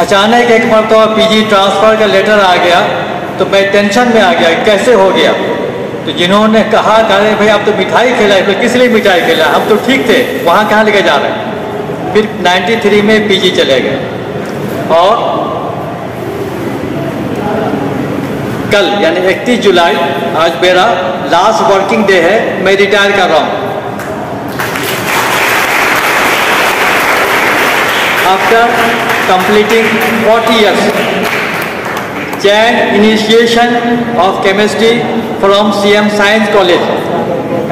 अचानक एक मरतबा तो पीजी ट्रांसफ़र का लेटर आ गया तो मैं टेंशन में आ गया कैसे हो गया तो जिन्होंने कहा रहे भाई आप तो मिठाई खेला है किस लिए मिठाई खिलाए हम तो ठीक थे वहाँ कहाँ लेके जा रहे हैं फिर थ्री में जी चले गए और कल यानी इकतीस जुलाई आज मेरा लास्ट वर्किंग डे है मैं रिटायर कर रहा हूँ after completing 40 years. chair initiation of chemistry from CM Science College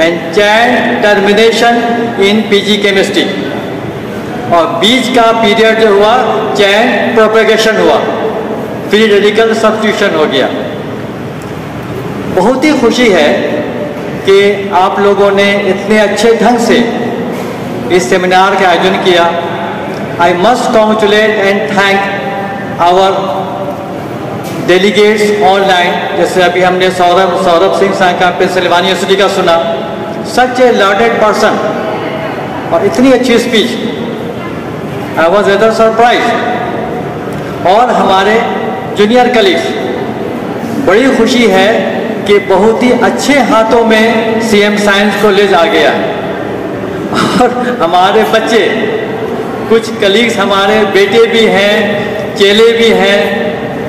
and chair termination in PG chemistry. और बीच का पीरियड जो हुआ चैन प्रोपेगेशन हुआ फ्री रेडिकल सब्सटीट्यूशन हो गया बहुत ही खुशी है कि आप लोगों ने इतने अच्छे ढंग से इस सेमिनार का आयोजन किया I must congratulate and thank our delegates online जैसे अभी हमने सौरभ सौरभ सिंह सांग का पेंसिल्वानिया यूनिवर्सिटी का सुना सच ए लर्डेड पर्सन और इतनी अच्छी speech I was either surprise और हमारे जूनियर कलीग्स बड़ी खुशी है कि बहुत ही अच्छे हाथों में सीएम साइंस कॉलेज आ गया और हमारे बच्चे कुछ कलीग्स हमारे बेटे भी हैं चेले भी हैं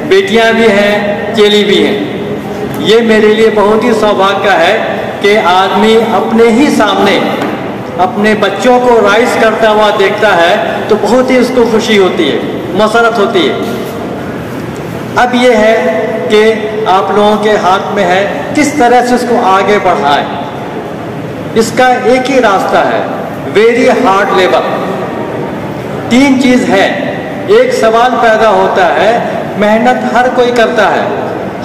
बेटियां भी हैं चेली भी हैं ये मेरे लिए बहुत ही सौभाग्य है कि आदमी अपने ही सामने अपने बच्चों को राइस करता हुआ देखता है तो बहुत ही उसको खुशी होती है मसरत होती है अब ये है कि आप लोगों के हाथ में है किस तरह से उसको आगे बढ़ाएं इसका एक ही रास्ता है वेरी हार्ड लेबर तीन चीज़ है एक सवाल पैदा होता है मेहनत हर कोई करता है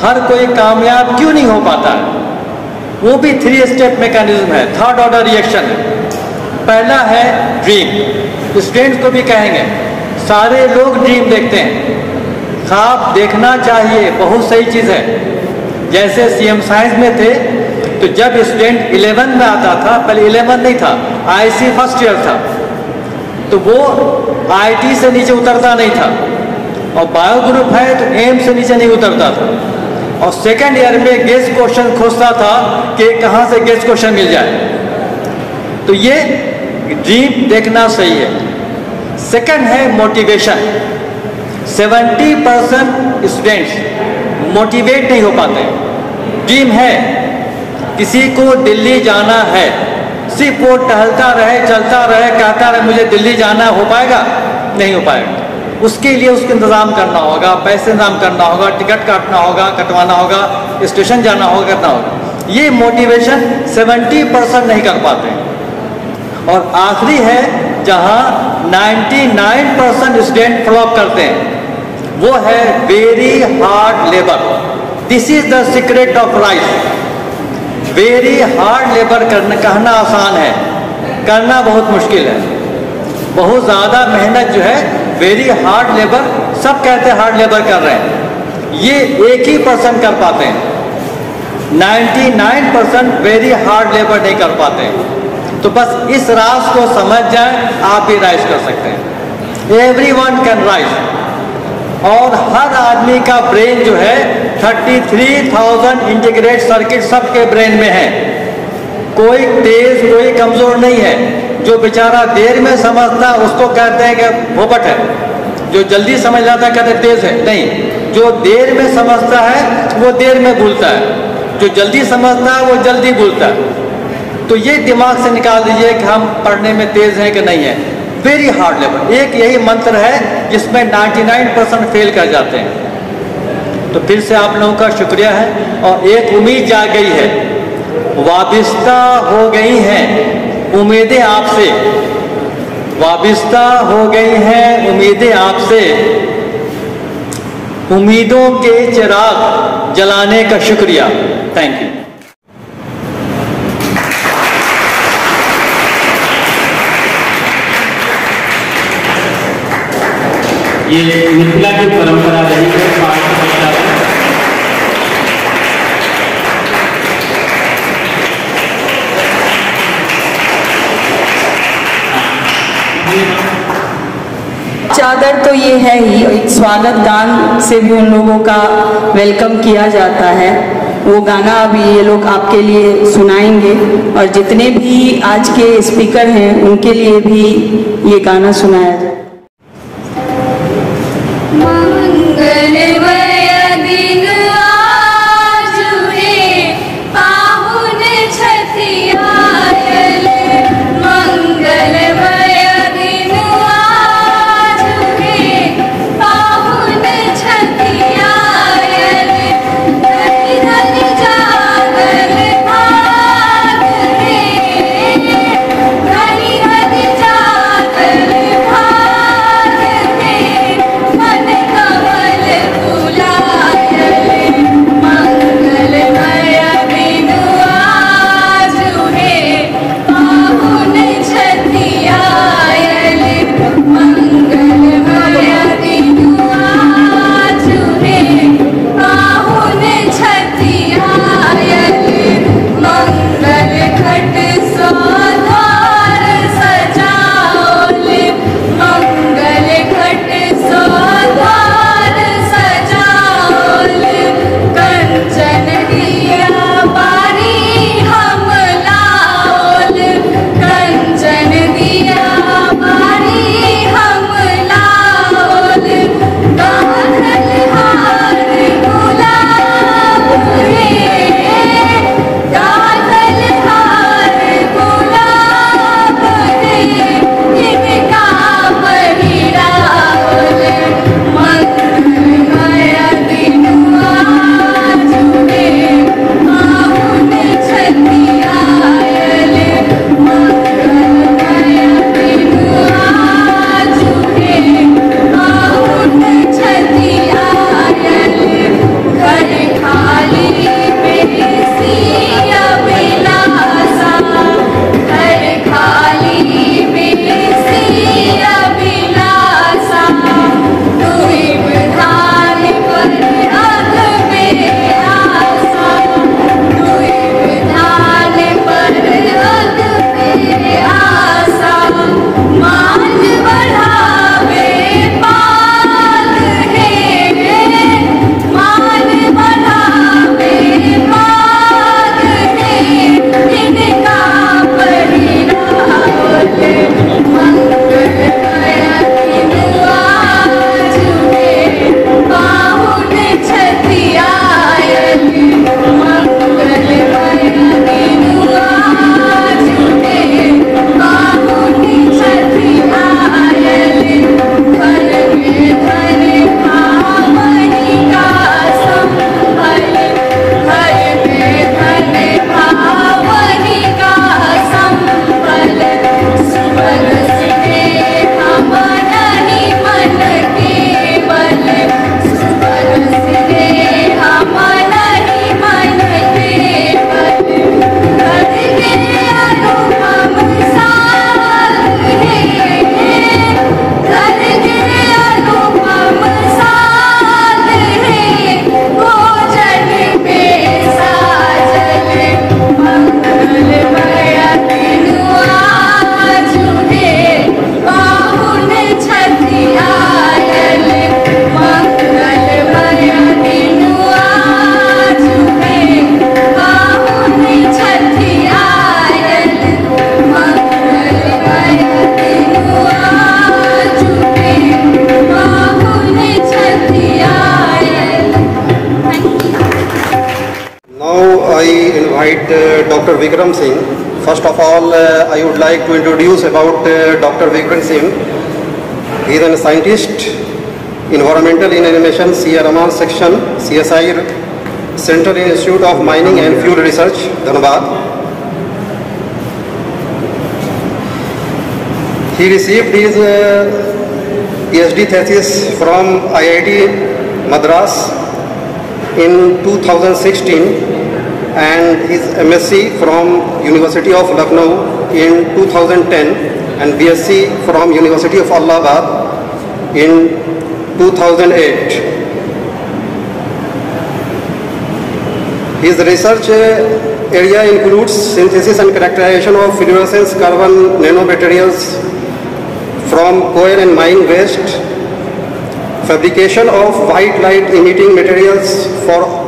हर कोई कामयाब क्यों नहीं हो पाता है वो भी थ्री स्टेप मैकेनिज्म है थर्ड ऑर्डर रिएक्शन है पहला है ड्रीम स्टूडेंट्स को भी कहेंगे सारे लोग ड्रीम देखते हैं खाब देखना चाहिए बहुत सही चीज़ है जैसे सीएम साइंस में थे तो जब स्टूडेंट 11 में आता था पहले 11 नहीं था आईसी फर्स्ट ईयर था तो वो आईटी से नीचे उतरता नहीं था और बायो ग्रुप है तो एम से नीचे नहीं उतरता था और सेकेंड ईयर में गेस्ट क्वेश्चन खोजता था कि कहाँ से गेस्ट क्वेश्चन मिल जाए तो ये ड्रीम देखना सही है सेकेंड है मोटिवेशन 70 परसेंट स्टूडेंट्स मोटिवेट नहीं हो पाते ड्रीम है किसी को दिल्ली जाना है सिर्फ वो टहलता रहे चलता रहे कहता रहे मुझे दिल्ली जाना हो पाएगा नहीं हो पाएगा उसके लिए उसको इंतज़ाम करना होगा पैसे इंतजाम करना होगा टिकट काटना होगा कटवाना होगा स्टेशन जाना होगा करना होगा ये मोटिवेशन 70 परसेंट नहीं कर पाते और आखिरी है जहाँ 99 परसेंट स्टूडेंट फ्लॉप करते हैं वो है very hard labour this is the secret of life very hard labour करना कहना आसान है करना बहुत मुश्किल है बहुत ज़्यादा मेहनत जो है वेरी हार्ड लेबर सब कहते हैं हार्ड लेबर कर रहे हैं ये एक ही परसेंट कर पाते हैं 99 परसेंट वेरी हार्ड लेबर नहीं कर पाते हैं तो बस इस राज को समझ जाए आप भी राइज कर सकते हैं एवरी वन कैन राइज और हर आदमी का ब्रेन जो है 33,000 इंटीग्रेट सर्किट सबके ब्रेन में है कोई तेज कोई कमजोर नहीं है जो बेचारा देर में समझता उसको कहते हैं कि भोपट है जो जल्दी समझ जाता है कहते हैं तेज है नहीं जो देर में समझता है वो देर में भूलता है जो जल्दी समझता है वो जल्दी भूलता है तो ये दिमाग से निकाल दीजिए कि हम पढ़ने में तेज हैं कि नहीं है वेरी हार्ड लेवल एक यही मंत्र है जिसमें 99 परसेंट फेल कर जाते हैं तो फिर से आप लोगों का शुक्रिया है और एक उम्मीद जा गई है वाबिस्ता हो गई है उम्मीदें आपसे वाबिस्ता हो गई हैं उम्मीदें आपसे उम्मीदों के चिराग जलाने का शुक्रिया थैंक यू ये मिथिला की परंपरा रही चादर तो ये है ही एक स्वागत गान से भी उन लोगों का वेलकम किया जाता है वो गाना अभी ये लोग आपके लिए सुनाएंगे और जितने भी आज के स्पीकर हैं उनके लिए भी ये गाना सुनाया जाए to introduce about uh, Dr. Vikram Singh. He is a scientist, environmental in animation CRMR section, CSI, Central Institute of Mining and Fuel Research, Dhanbad. He received his uh, PhD thesis from IIT Madras in 2016 and his MSc from University of Lucknow in 2010 and BSc from University of Allahabad in 2008. His research uh, area includes synthesis and characterization of fluorescence carbon nanomaterials from coal and mine waste, fabrication of white light emitting materials for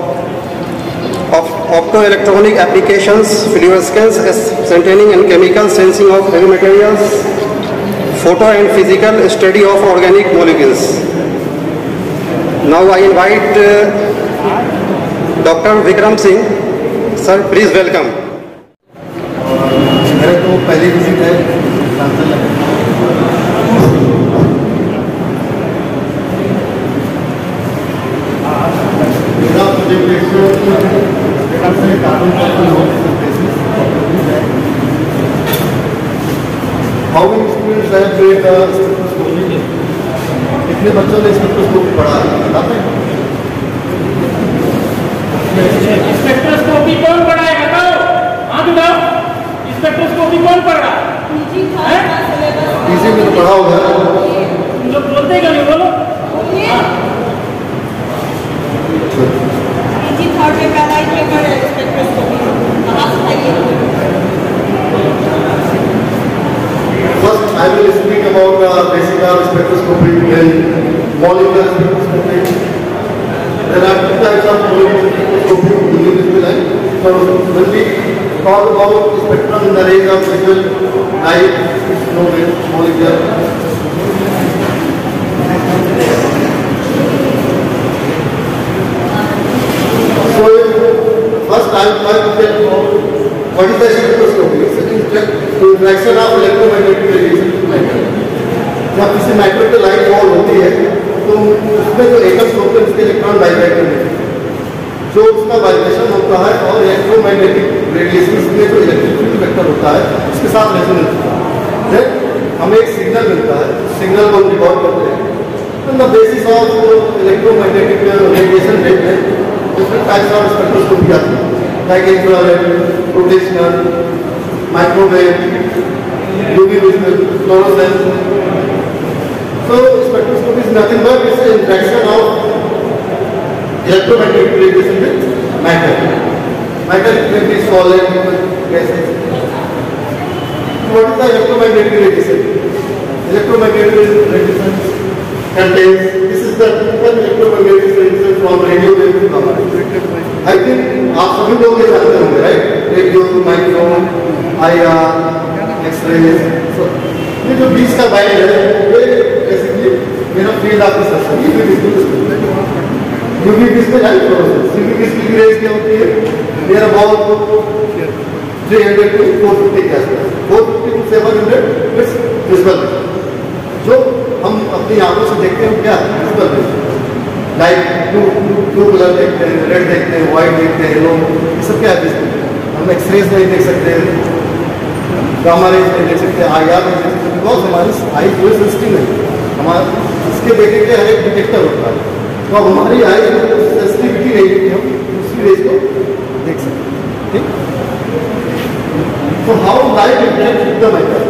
optoelectronic applications, fluorescence Sustaining and chemical sensing of heavy materials, photo and physical study of organic molecules. Now I invite uh, Dr. Vikram Singh. Sir, please welcome. मेरा तो पहली visit है Lucknow. How many students have read the spectroscopy कितने बच्चों ने spectroscopy पढ़ा है बताते हैं स्पेक्ट्रोस्कोपी कौन पढ़ा है बताओ हां बताओ स्पेक्ट्रोस्कोपी कौन पढ़ रहा है पीजी में तो पढ़ा होगा तुम लोग बोलते क्या नहीं बोलो हाँ। पीजी थर्ड में पहला ही पेपर है स्पेक्ट्रोस्कोपी कहां से आई है I will speak about the basic spectroscopy and molecular spectroscopy. There are two types of molecular So when we talk about spectrum in the range of light, it's known as molecular So first I will tell you What is the spectroscopy? It's an interaction of electromagnetic radiation जब किसी matter पे light ball होती है तो उसमें जो एकम होते हैं उसके इलेक्ट्रॉन वाइब्रेट होते हैं जो उसका वाइब्रेशन होता है और इलेक्ट्रोमैग्नेटिक रेडिएशन में जो इलेक्ट्रिसिटी वेक्टर होता है उसके साथ रेजोनेंस होता है देन हमें एक सिग्नल मिलता है सिग्नल को रिकॉर्ड करते हैं on the basis of electromagnetic radiation rate है डिफरेंट टाइप्स ऑफ स्पेक्ट्रोस्कोपी आती है like infrared rotational, microwave, UV vision, fluorescence. So spectroscopy is nothing but it's an interaction of electromagnetic radiation with matter. Matter can be solid, gases. What is the electromagnetic radiation? Electromagnetic radiation contains, this is the get this influence from radio waves to Kabbalah. I think आप सभी लोग ये जानते होंगे, right? Radio, microphone, IR, X-rays. So ये जो बीच का bike है, ये basically मेरा फील्ड आपके साथ है। ये भी बिजनेस यू भी किस पे जाए करो सी भी किस की ग्रेड क्या होती है near about three hundred to four fifty के आसपास four fifty to seven hundred it's visible जो हम अपनी आंखों से देखते हैं क्या visible light to to colour देखते हैं रेड देखते हैं व्हाइट देखते हैं येलो ये सब क्या है हम एक्सरेज नहीं देख सकते गामा रेज नहीं देख सकते आई आर नहीं देख सकते बिकॉज हमारी आई पूरी सिस्टम है हमारे इसके बेटे के हर एक डिटेक्टर होता है तो हमारी आई जो सेंसिटिविटी नहीं है कि हम दूसरी रेज को देख सकते ठीक तो how light interact with the matter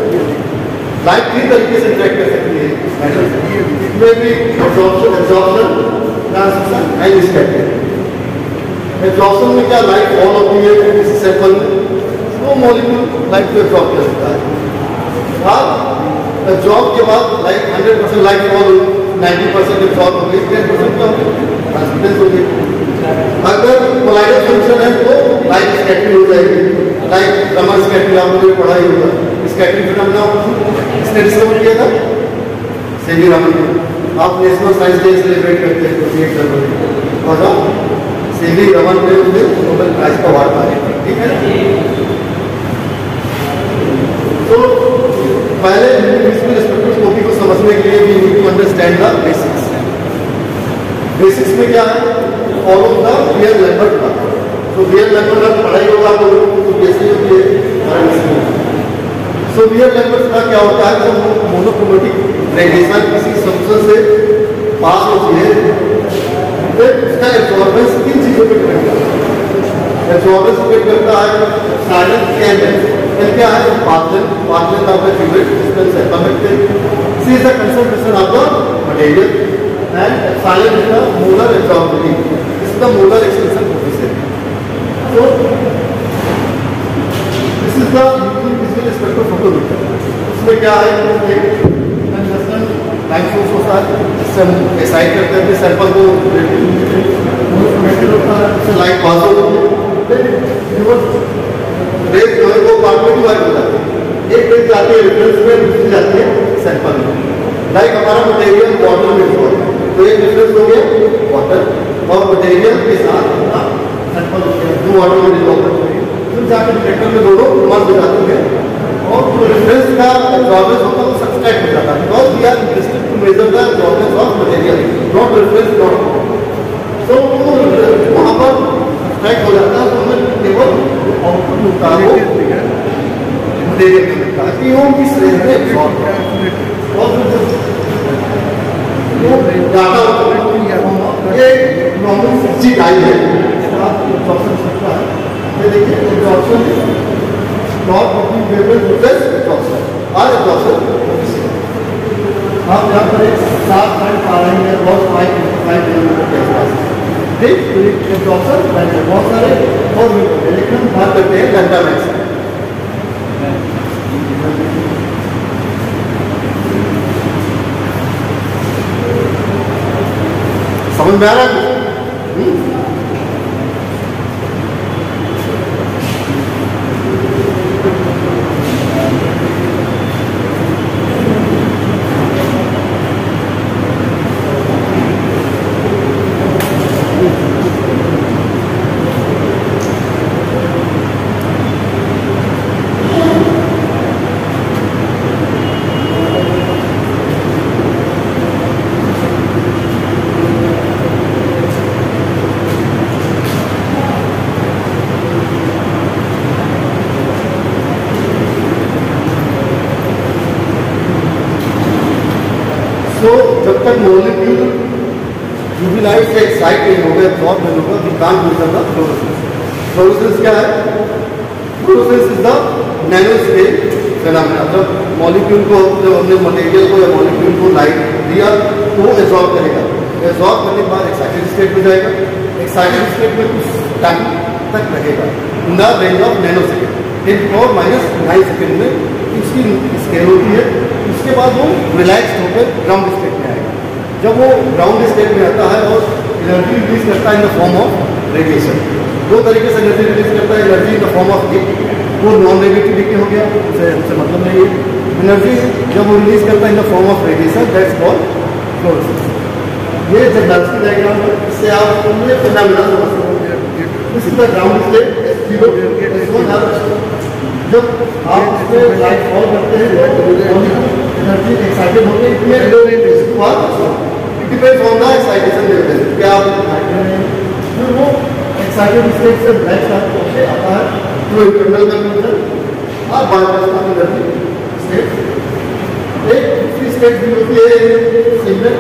light तीन तरीके से इंटरेक्ट कर सकती है मैटर इसमें भी एब्जॉर्प्शन एब्जॉर्प्शन ट्रांसक्शन में क्या लाइट ऑन होती है किसी सैंपल में वो मॉलिक्यूल लाइट को एब्जॉर्ब कर सकता है बाद एब्जॉर्ब के बाद light hundred percent light fall हुई नाइन्टी परसेंट एब्जॉर्ब हो गई टेन परसेंट क्या हो गई अगर कोलाइडर फंक्शन है तो लाइट स्कैटरिंग हो जाएगी लाइक रमर स्कैटरिंग आप लोगों ने पढ़ा ही होगा स्कैटरिंग फिनोमेना उसने डिस्कवर किया था सेवी रामन ने आप नेशनल साइंस डे सेलिब्रेट करते हैं ट्वेंटी एट जनवरी को और हम सेवी रमन ने उन्हें नोबेल प्राइज का अवार्ड पाए ठीक है तो पहले म्यूनिसिपल स्ट्रक्चर टॉपिक को समझने के लिए we need to understand the basics basics में क्या है फॉलो द रियल लैम्बर्ट का तो रियल लैम्बर्ट का पढ़ाई होगा तो लोगों को जैसे होती है सो रियल लैम्बर्ट का क्या होता है तो मोनोक्रोमेटिक रेडिएशन किसी सब्सटेंस से पास होती है उसका एब्जॉर्बेंस किन चीज़ों पे डिपेंड करता है एब्जॉर्बेंस पे करता है साइलेंस कैन है कैन क्या है पार्टनर का आपका फ्यूरेट डिस्टेंस है connected c is the concentration of the material and epsilon is molar absorptivity इसका molar extension coefficient this is the usually visual spectrophotometer उसमें क्या है कि डिसाइड करते हैं सैंपल को लाइक पास जो है वो पार्ट में डिवाइड हो जाती है एक रेट जाती है रेफरेंस में दूसरी जाती है सैंपल में लाइक हमारा मटेरियल वाटर में हुआ तो एक डिफरेंस हो गया वाटर और मटेरियल के साथ सैंपल हो गया जो वाटर में डिजॉल्व हो गया फिर जाकर ट्रैक्टर में दोनों मर्ज हो जाती है और डिफरेंस का एब्जॉर्बेंस होता है वो सब्सट्रैक्ट हो जाता है because we are interested to measure the absorbance of material not reference not so वहाँ पर सब्सट्रैक्ट हो जाता है हमें तो केवल आउटपुट मिलता है मटेरियल मिलता है कि वो किस रेंज में एब्जॉर्ब डाटा ये नॉर्मल सच्ची गाय है ये अच्छा। देखिए absorbance not between variable process process or a process हम यहाँ पर एक सात पॉइंट पा रहे हैं बहुत फाइव फाइव किलोमीटर के आसपास बहुत सारे और लेकिन करते हैं घंटा में समझ में आ रहा है जब तक मोलिक्यूल यूबिलाइज से एक्साइट नहीं होगा जॉब नहीं होगा वी कान गुजरना फ्लोरोसेंस प्रोसेस क्या है process is the nano scale phenomena जब मॉलिक्यूल को जब हमने मटेरियल को या मॉलिक्यूल को लाइट दिया तो एब्जॉर्व करेगा एब्जॉर्व करने के बाद एक्साइटेड स्टेट में जाएगा एक्साइटेड स्टेट में कुछ टाइम तक रहेगा in the range of nano second ten power minus nine second में इसकी स्केल होती है उसके बाद वो रिलैक्स होकर ग्राउंड स्केल जब वो ग्राउंड स्टेट में आता है और एनर्जी रिलीज करता है in the form of radiation दो तरीके से एनर्जी रिलीज करता है energy in the form of heat वो नॉन नेगेटिव हो गया उसे उससे मतलब नहीं है एनर्जी जब वो रिलीज करता है in the form of radiation that's call fluorescence ये जब डांसकी डायग्राम है इससे आप पूरे फिनोमिना समझ सकते दिस ग्राउंड स्टेट जब आप इसमें लाइट फॉल करते हैं एनर्जी एक्साइटेड होते हैं इसमें It depends on the excitation level. क्या आप फिर वो एक्साइटेड स्टेट से ब्लैक स्टार को से आता है जो इंटरनल कंडीशन और का बायोलॉजिकल एनर्जी स्टेट एक दूसरी स्टेट भी होती है signal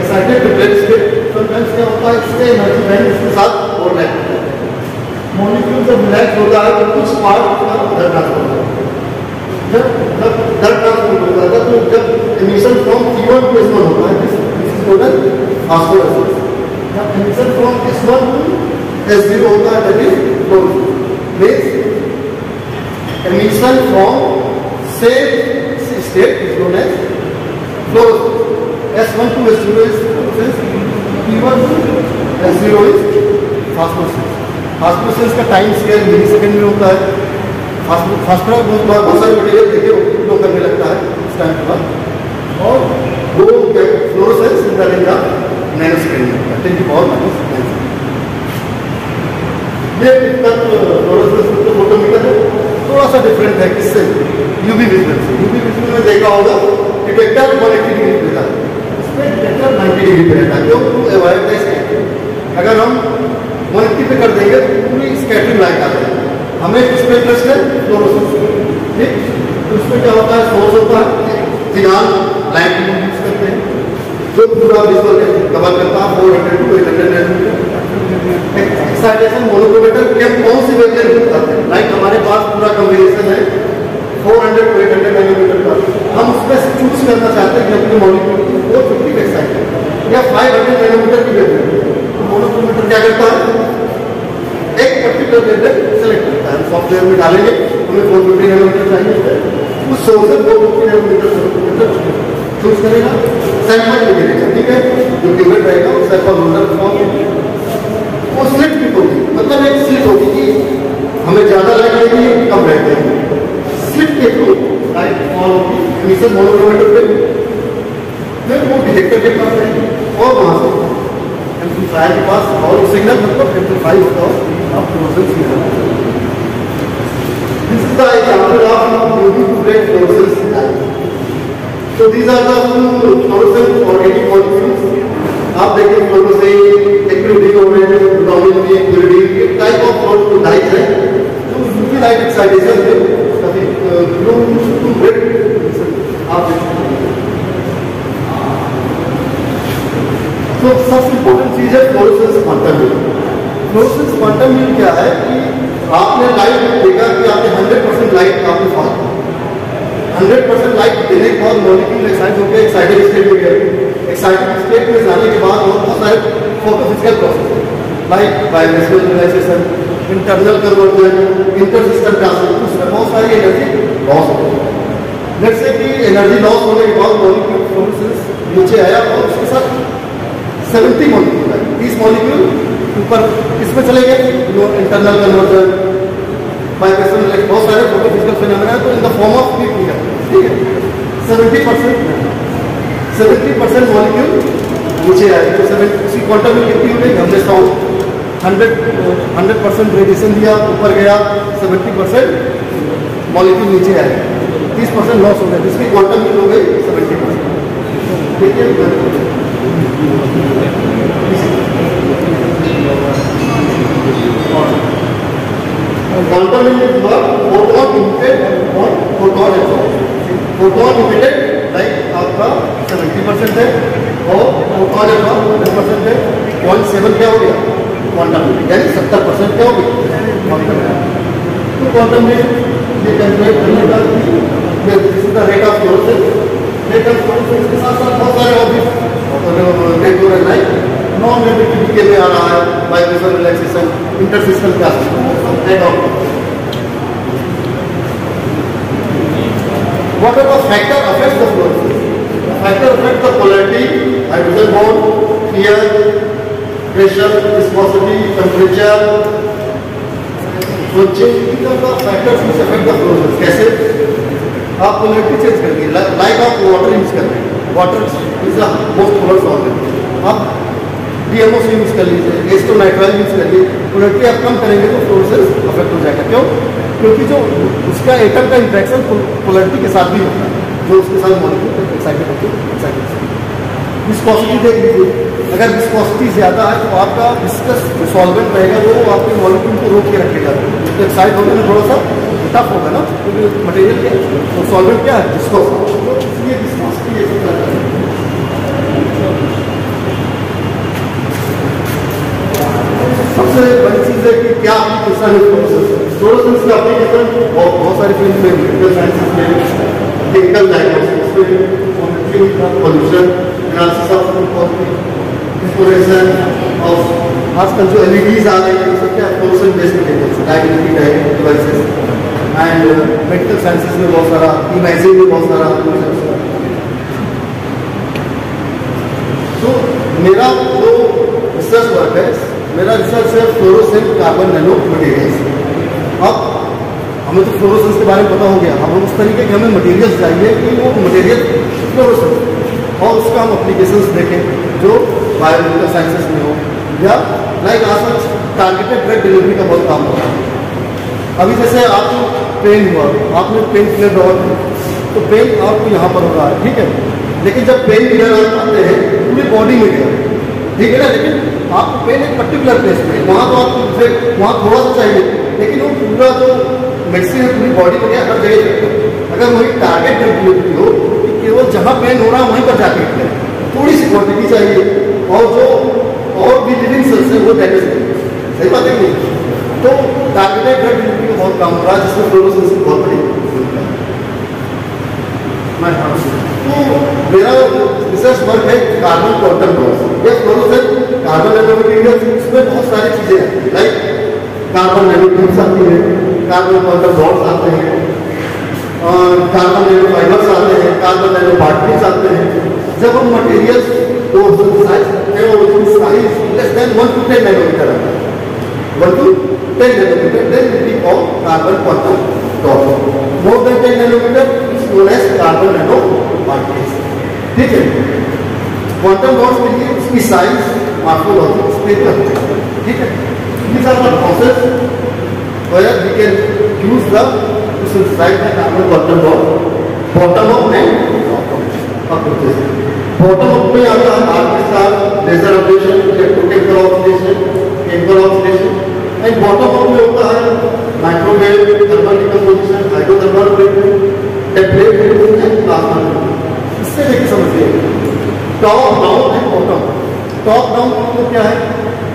excited black state sometimes क्या होता है इसके एनर्जी बैंड इसके साथ और होता मॉलिक्यूल जब ब्लैक होता है तो कुछ पार्ट उसका उधर ट्रांसफर होता है जब जब दर ट्रांसफर होता है तो जब emission from C one to S one होता है colon osmolysis state is known as to is to is का टाइम स्केल मिली सेकेंड में होता है फास्फोरस बहुत बहुत सारे मटेरियल देखे वो करने लगता है इस टाइम के बाद और flow cells in the range of nanosecond, 10 to power minus 9 ये तक फ्लोरोसेंस तो फोटोमीटर है थोड़ा सा डिफरेंट है किससे यूवी विजन से यूवी विजन में देखा होगा डिटेक्टर 180 डिग्री पे था इसमें डिटेक्टर 90 डिग्री पे रहता है टू अवॉइड द अगर हम मल्टी पे कर देंगे तो पूरी स्कैटरिंग लाइट आ जाएगी हमें किस पे इंटरेस्ट है फ्लोरोसेंस ठीक तो उसमें क्या होता है सोर्स होता है फिनाल लाइट जो पूरा विश्व कवर करता है four hundred to eight hundred excitation monochromator के कौन सी वेवलेंथ होता है लाइक हमारे पास पूरा कम्बिनेशन है four hundred to eight hundred nanometer का हम उस पर चूज करना चाहते हैं कि अपने मॉलिक्यूल की फोर फिफ्टी का एक्साइटेशन या फाइव हंड्रेड नैनोमीटर की वेवलेंथ मोनोक्रोमेटर क्या करता है एक पर्टिकुलर वेवलेंथ सेलेक्ट करता है सॉफ्टवेयर में डालेंगे हमें फोर फिफ्टी नैनोमीटर चाहिए उस सोर्स से फोर फिफ्टी नैनोमीटर चूज करेगा सैंपल भी गिरेगा ठीक है जो ट्यूबेट रहेगा वो सैंपल होल्डर फॉर्म वो स्लिट भी होगी मतलब एक स्लिट होगी कि हमें ज़्यादा लाइक देगी कम लाइट रहेगी स्लिट के थ्रू लाइक फॉल होगी इमिशन मोनोक्रोमेटर पे फिर वो डिटेक्टर के पास रहेगी और वहां से एम्पलीफायर के पास और सिग्नल मतलब एम्पलीफाई होता हो आप process signal This is the example of UV to break process So तो these are the four organic molecules. आप देखें फ्लोरो से एक्रिलिक ऑक्सीडेशन ब्रोमिन एक्रिलिक एक टाइप ऑफ फ्लोरो डाइस है तो उसकी लाइट एक्साइटेशन में कभी ब्लू टू ब्रेक आप तो सबसे इंपॉर्टेंट चीज है फ्लोरोसेंस क्वांटम मिल फ्लोरोसेंस क्वांटम मिल क्या है कि आपने लाइट देखा कि आपने 100 परसेंट लाइट आपने फॉलो हंड्रेड परसेंट के बाद मॉलिक्यूल होकर एक्साइटेड स्टेट में गए एक्साइटेड स्टेट में जाने के बाद और बहुत सारे process like internal conversion intersystem transfer उसमें बहुत सारी एनर्जी लॉस होती है जैसे कि एनर्जी लॉस होने के बाद मॉलिक्यूल नीचे आया और उसके साथ सेवेंटी मॉलिक्यूल आए तीस मॉलिक्यूल ऊपर इसमें चले गए इंटरनल कन्वर्जन बहुत सारे फोटोफिजिकल फिनमिना है तो in the form of nuclear ठीक है seventy percent seventy percent molecule नीचे आए तो सेवन उसी क्वार्टर में कितनी हो गई हमने सौ हंड्रेड हंड्रेड परसेंट रेडिएशन दिया ऊपर गया सेवेंटी परसेंट मॉलिक्यूल नीचे आए तीस परसेंट लॉस हो गया जिसकी क्वार्टर में हो गई सेवेंटी परसेंट ठीक है countermeasure work, photon intake or photon absorption. Photon limited like आपका सेवेंटी परसेंट है और फोटोन आपका हंड्रेड परसेंट है पॉइंट सेवन क्या हो गया क्वांटम यानी सत्तर परसेंट क्या हो गया क्वांटम तो क्वांटम में ये कैलकुलेट करने का rate of fluorescence rate of fluorescence के साथ साथ बहुत सारे और भी रेट नॉन रेटिविटी के में आ रहा है बाइक रिलैक्सेशन इंटरसिस्टम का rate of Whatever factor affects the flow through. The factor affects the polarity, hydrogen bond, shear, pressure, viscosity, temperature. So change becomes the factors which affect the flow through. कैसे? आप polarity change करेंगे. Like आप water use कर रहे हैं. Water is the most polar solvent. आप DMO use कर लीजिए एस्टो नाइट्राइल यूज़ करिए उलटी आप कम करेंगे तो फ्लोरसेस अफेक्ट हो जाएगा क्यों क्योंकि जो उसका एटम का इंट्रैक्शन पोलरिटी के साथ भी होता है जो उसके साथ मॉलिक्यूल एक्साइटेड होते एक्साइटेड विस्कोसिटी देख लीजिए अगर विस्कोसिटी ज़्यादा है तो आपका विस्कस जो सॉल्वेंट रहेगा वो आपके मॉलिक्यूल को रोक के रखेगा तो एक्साइट होने में थोड़ा सा टफ होगा ना क्योंकि तो मटेरियल क्या है सॉल्वेंट तो क्या है विस्कोस ये विस्कोसिटी है सबसे बड़ी चीज़ है कि क्या किसान है प्रोसेस सोलर सेंस का एप्लीकेशन बहुत बहुत सारे फील्ड में मेडिकल साइंसिस में केमिकल डायग्नोसिसन में आजकल जो एल ई डीज आ रहे हैं उसमें क्या pollution based medical diagnostic devices and medical sciences में बहुत सारा इमेजिंग में बहुत सारा तो मेरा जो रिसर्च वर्क है मेरा रिसर्च है फ्लोरोसेंट कार्बन नैनो मटेरियल्स अब हमें तो फ्लोरोसेंस के बारे में पता हो गया हम उस तरीके के हमें मटेरियल्स चाहिए कि वो मटेरियल फ्लोरोसेंस और उसका हम अप्लीकेशन देखें जो बायोलॉजिकल साइंसेस में हो या लाइक आज आज टारगेटेड ड्रग डिलीवरी का बहुत काम होता है अभी जैसे आपको पेन हुआ आपने पेन किलर डॉट तो पेन आपको यहाँ पर हो रहा है ठीक है लेकिन जब पेन क्लियर आते हैं पूरी बॉडी में गया ठीक है ना लेकिन आपको पेन एक पर्टिकुलर प्लेस में वहाँ तो आपको वहाँ थोड़ा सा चाहिए लेकिन वो पूरा जो मेडिसिन है पूरी बॉडी में हर जगह सकते हो अगर वही टारगेट डिलीवरी हो कि केवल जहाँ पेन हो रहा है वहीं पर जाके थोड़ी सी क्वान्टिटी चाहिए और जो और भी लिविंग सेल्स है वो डैमेज होंगे सही बात है तो टारगेटेड ड्रग डिलीवरी बहुत काम हो रहा है जिसमें फ्लोरोसेंस बहुत बड़ी my answer. तो मेरा रिसर्च वर्क है carbon quantum dots yes Manu sir carbon nano materials इसमें बहुत सारी चीज़ें हैं लाइक कार्बन नैनो ट्यूब्स आती हैं कार्बन क्वांटम डॉट्स आते हैं और कार्बन नैनो फाइबर्स आते हैं कार्बन नैनो पार्टिकल्स आते हैं जब हम मटेरियल्स तो size size less than one to ten nanometer आता है one to ten nanometer then it be called carbon quantum dots more than ten nanometer known as carbon nanoparticles ठीक है quantum dots के लिए इसकी साइंस मार्फोलॉजी स्पेपर ठीक है these are the process where we can use the to synthesize the carbon quantum dot bottom up and approaches bottom up में आता है आपके साथ laser operation electrochemical oxidation chemical oxidation and bottom up में होता है माइक्रोवेव थर्मल डिकम्पोजिशन हाइड्रोथर्मल इससे देखिए समझिए टॉप डाउन है बॉटम टॉप डाउन तो क्या है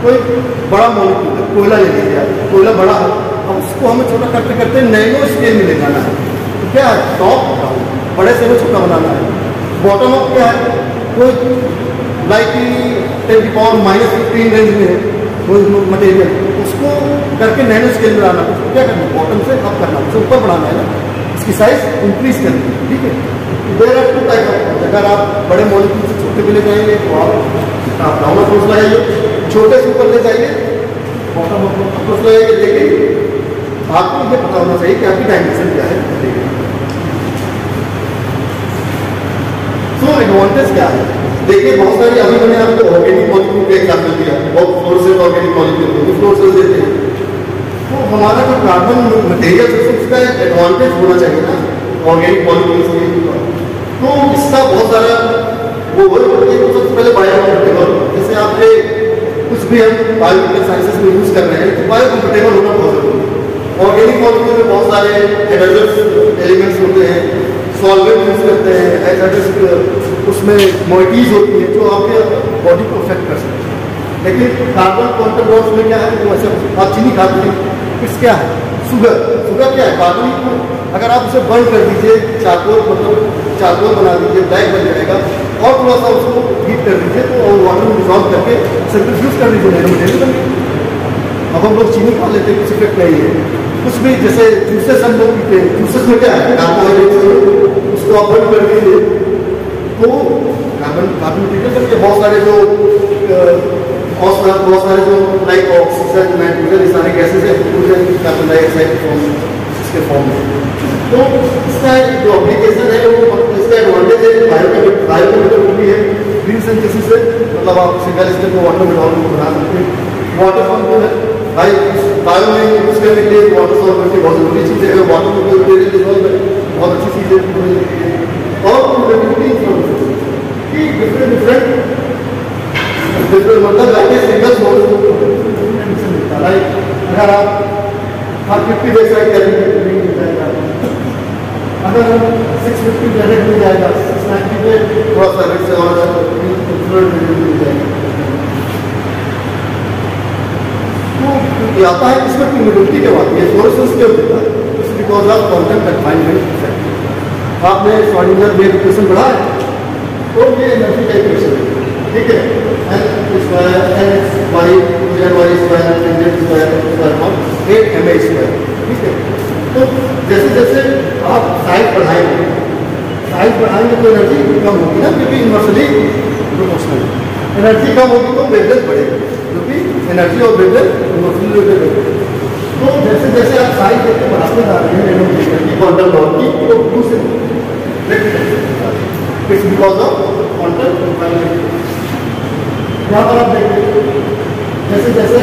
कोई बड़ा मॉलिक्यूल कोयला ले लिया कोयला बड़ा है अब उसको हमें छोटा करते करते नैनो स्केल में ले जाना है तो क्या है टॉप डाउन बड़े से हमें छोटा बनाना है बॉटम अप क्या है कोई लाइक ट्वेंटी की पावर माइनस फिफ्टीन रेंज में है कोई मटेरियल उसको करके नैनो स्केल में लाना उसको क्या करना बॉटम से अप करना उससे ऊपर बढ़ाना है ना इसकी साइज इंक्रीज कर दी ठीक है there are two type of अगर आप बड़े मॉलिक्यूल से छोटे भी ले जाएंगे तो आप आप डाउनर फोर्स लगाइए छोटे से ऊपर ले जाइए फोर्स लगाइए देखिए आपको ये पता होना चाहिए कि आपकी डायमेंशन क्या है सो एडवांटेज क्या है देखिए बहुत सारी अभी मैंने आपको ऑर्गेनिक मॉलिक्यूल का एग्जाम्पल दिया बहुत फोर्सेज ऑर्गेनिक मॉलिक्यूल फोर्सेज देते हैं तो हमारा जो कार्बन मटेरियल है उसका एडवांटेज होना चाहिए ना ऑर्गेनिक मॉलिक्यूल्स के तो इसका बहुत सारा वो वर्क है सबसे पहले बायोकम्फर्टेबल जैसे आपके कुछ भी हम बायोकम्पल साइंसेस में यूज़ कर रहे हैं तो बायोकम्फर्टेबल होना बहुत जरूरी है ऑर्गेनिक मॉलिक्यूल में बहुत सारे एडजर्स एलिमेंट्स होते हैं सॉल्वेंट यूज़ करते हैं एडजर्स उसमें मोइटीज होती है जो आपके बॉडी को अफेक्ट कर सकते हैं लेकिन कार्बन कॉन्ट्रोवर्स में क्या है तो वैसे आप चीनी खाते हैं लिक्विड्स क्या है सुगर सुगर क्या है कार्बनिक अगर आप उसे बंद कर दीजिए चाकोल मतलब चाकोल बना दीजिए ब्लैक बन जाएगा और थोड़ा सा उसको हीट कर दीजिए तो और वाटर में डिजॉल्व करके सेंट्रीफ्यूज कर दीजिए मटेरियल बन अब हम लोग चीनी खा लेते हैं कुछ इफेक्ट नहीं है कुछ भी जैसे जूसेस हम लोग पीते हैं जूसेस में क्या है कार्बोहाइड्रेट उसको आप बंद कर दीजिए तो कार्बन कार्बन पीते करके बहुत सारे जो post post जो लाइक ऑक्सीजन nitrogen इस सारे गैसेस है मुझे कार्बन डाइऑक्साइड फॉर्म इसके फॉर्म में तो इसका जो एप्लीकेशन है वो इसका एडवांटेज है बायो के के बायो बायोकेमिकल भी तो है ग्रीन सिंथेसिस से मतलब आप सिंगल स्टेप में वाटर मेटाबॉल को बना सकते हैं वाटर फॉर्म जो है भाई बायो में यूज करने के लिए वाटर फॉर्म की बहुत जरूरी चीज है वाटर को तो बहुत अच्छी चीज है और डिफरेंट डिफरेंट बिल्कुल मतलब लाइक सिंगल अगर आप फिफ्टी अगर सिक्स फिफ्टी मिल जाएगा सिक्स नाइन्टी पे थोड़ा और ये आता है इसमें क्यूमिडिटी के बाद ये है बिकॉज ऑफ कन्फाइनमेंट आपने श्रॉडिंगर इक्वेशन पढ़ा है तो ये एनर्जी का इक्वेशन है ठीक है N square N Y Y square million square square one eight M A square ठीक है तो जैसे जैसे आप साइज बढ़ाएंगे साइज बढ़ाएंगे तो एनर्जी कम होगी ना क्योंकि इन्वर्सली प्रोपोर्शनल एनर्जी कम होगी तो वेवलेंथ बढ़ेगी क्योंकि एनर्जी और वेवलेंथ इन्वर्सली रिलेटेड तो जैसे जैसे आप साइज देखते बढ़ाते जा रहे हैं की क्वांटम लॉ की तो दूसरे इट्स बिकॉज ऑफ क्वांटम यहाँ पर आप देखिए जैसे जैसे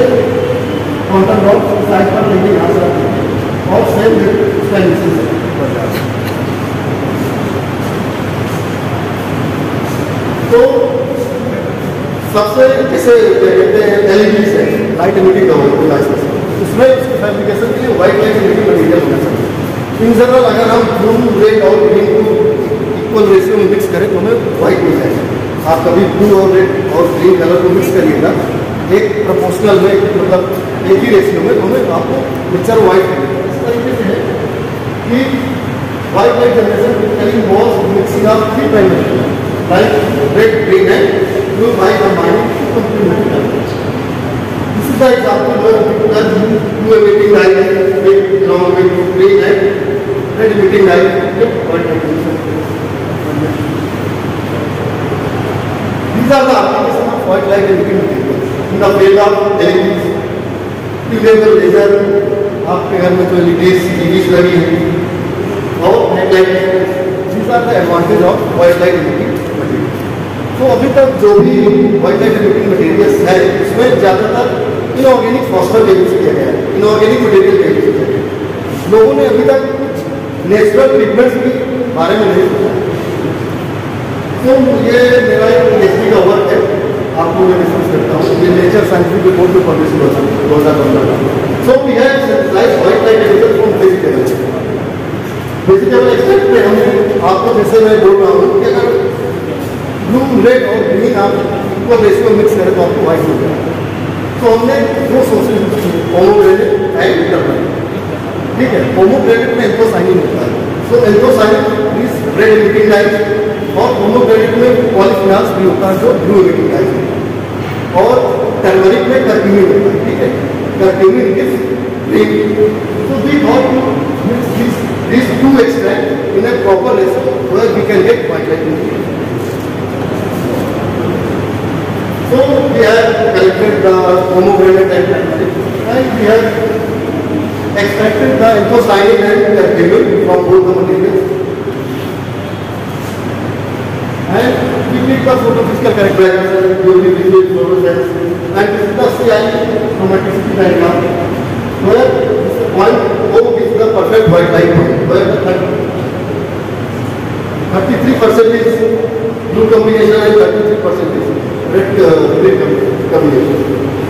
काउंटर लॉक साइड पर लेंगे यहाँ से और सेम उसका इंसेंस है तो सबसे जैसे कहते हैं एलईडी से लाइट का इमिटिंग डिवाइसेस उसमें उसके फैब्रिकेशन के लिए वाइट लाइट इमिटिंग मटेरियल होना चाहिए इन जनरल अगर हम ब्लू रेड और ग्रीन को इक्वल रेशियो में मिक्स करें तो हमें व्हाइट मिल जाएगा आप कभी ब्लू और रेड और ग्रीन कलर को मिक्स करिएगा एक प्रपोर्शनल में मतलब एक ही रेशियो में दोनों आपको मिक्सचर वाइट करेगा इस तरीके से कि वाइट वाइट जनरेशन करीब बहुत मिक्सिंग आप three time like red green है ब्लू वाइट और माइनिंग कंप्लीमेंट करते This example the example where These are the quite like in the field of laser आपके घर में तो लेडीज लगी है और are the advantage of white light emitting तो अभी तक जो भी वाइट लाइट इमिटिंग मटेरियल्स है उसमें ज़्यादातर इनऑर्गेनिक फॉस्टर का यूज़ किया गया है इनऑर्गेनिक मटेरियल का यूज़ किया गया लोगों ने अभी तक नेचुरल ट्रीटमेंट्स के बारे में नहीं सोचा तो ये मेरा एक पी का वर्क है आपको मैं डिस्कस करता हूँ ये नेचर साइंटिफिक रिपोर्ट में पब्लिश हुआ था दो हज़ार पंद्रह का so we have sensitize white light emission from vegetable vegetable extent में हम आपको जैसे मैं बोल रहा हूँ कि अगर ब्लू रेड और ग्रीन आप इक्वल रेशियो मिक्स करें तो आपको वाइट हो तो हमने दो सोर्सेज होमोग्रेनेट एंड इंटरनल ठीक है होमोग्रेनेट में एल्कोसाइनिन होता है so एल्कोसाइनिन is red emitting light और दोनों क्रेडिट में पॉलीफिनाल्स भी होता है जो ब्लू इमिटिकाइज है और टर्मरिक में कर्क्यूमिन होता है ठीक है कर्क्यूमिन इज ग्रीन तो we thought this this to extract in a proper ratio where we can get white light so we have collected the the homogranate and catalytic and we have extracted the anthocyanin and the from both the materials. and we take the photo physical character using visual fluorescence and this is the CI chromaticity diagram where this point O is the perfect white light point where 33% is blue combination and 33% is red, uh, red combination.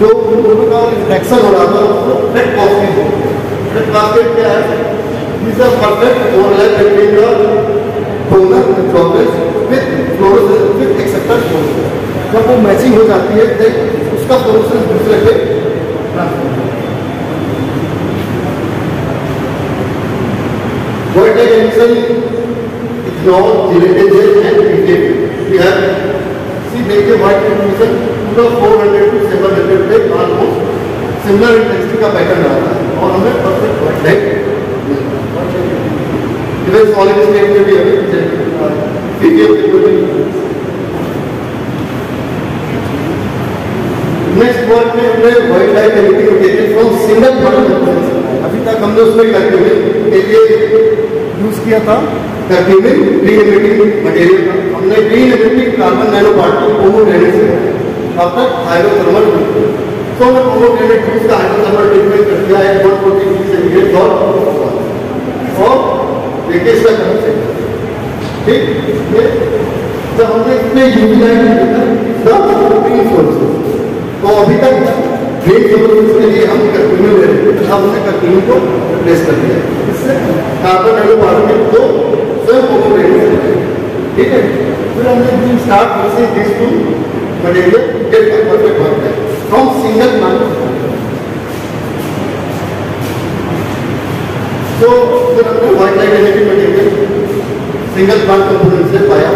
जो का infection हो रहा था उसको bread coffee हो क्या है is a perfect online trading का donor and with fluorescence with acceptor fluorescence जब वो मैचिंग हो जाती है देन उसका फ्लोरोसेंस दूसरे पे Voidtech emission, ethanol, gelatin gel and butane. We have, see, make उनका four hundred to seven hundred पे ऑलमोस्ट सिमिलर इंडस्ट्री का पैटर्न आता है और हमें परफेक्ट इधर सॉलिड स्टेट में भी अभी नेक्स्ट वर्ड में हमने वाइट लाइट एमिटिंग के फ्रॉम सिंगल मॉडल अभी तक हमने उसमें कंट्यूमिंग के लिए यूज किया था कंट्यूमिंग री एमिटिंग मटेरियल हमने re emitting carbon nano particle को कोमो से आपको हाइड्रोथर्मल तो मैंने इसका हाइड्रोथर्मल ट्रीटमेंट कर दिया है वन फोर्टी से ये और लेटेस्ट का कम से ठीक ये तो हमने इसमें यूवी लाइट सोर्स तो अभी तक ब्रेक जबरदस्त के लिए हम कर्फ्यूम ले रहे थे हमने कर्फ्यूम को रिप्लेस कर दिया इससे कार्बन एलोपार्टिकल को स्वयं को ठीक है फिर हमने स्टार्ट से this to When they look, get a perfect husband from single man. So, the number white light energy material, single man component से पाया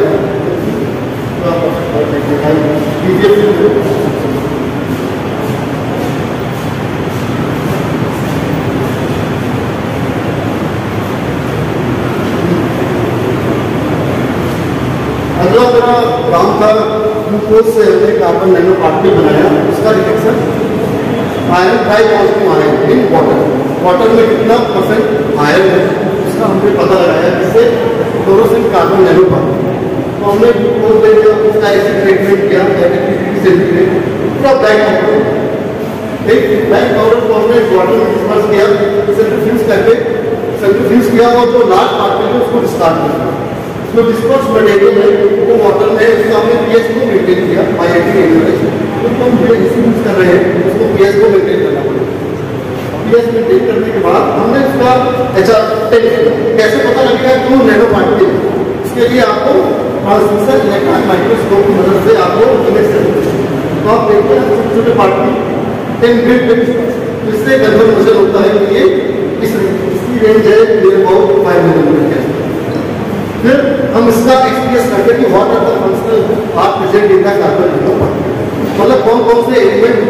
अगला मेरा काम था ग्लूकोज से हमने कार्बन नैनो पार्टिकल बनाया उसका reaction iron five positive iron in water water में कितना परसेंट आयरन है उसका हमने पता लगाया जिससे क्लोरोसिन कार्बन नैनो पार्टिकल तो हमने ग्लूकोज ले लिया उसका ऐसे ट्रीटमेंट किया पूरा ब्लैक पाउडर एक ब्लैक पाउडर को हमने वाटर में डिस्पर्स किया सेंट्रीफ्यूज करके सेंट्रीफ्यूज किया और जो लार्ज पार्टिकल उसको डिस्कार्ड किया जो डिस्पर्स मटेरियल है वो वाटर में उसका हमने पी एच को मेंटेन किया आई आई टी तो हम जो एस यूज कर रहे हैं उसको पी एच को मेंटेन करना पड़ेगा पी एच मेंटेन करने के बाद हमने उसका एच आर अच्छा कैसे पता लगेगा कि वो नैनो पार्टिकल इसके लिए आपको ट्रांसमिशन इलेक्ट्रॉन माइक्रोस्कोप की मदद से आपको इमेज कर तो आप देखते हैं छोटे छोटे पार्टिकल इन ग्रिड इससे कन्फर्मेशन होता है कि ये इस इसकी रेंज है डेढ़ अबाउट फाइव मिलीमीटर के फिर हम इसका एक्सपीरियंस करके कि वॉट आर दंक्शनल आप प्रेजेंट इन द कार्बन मतलब कौन कौन से एलिमेंट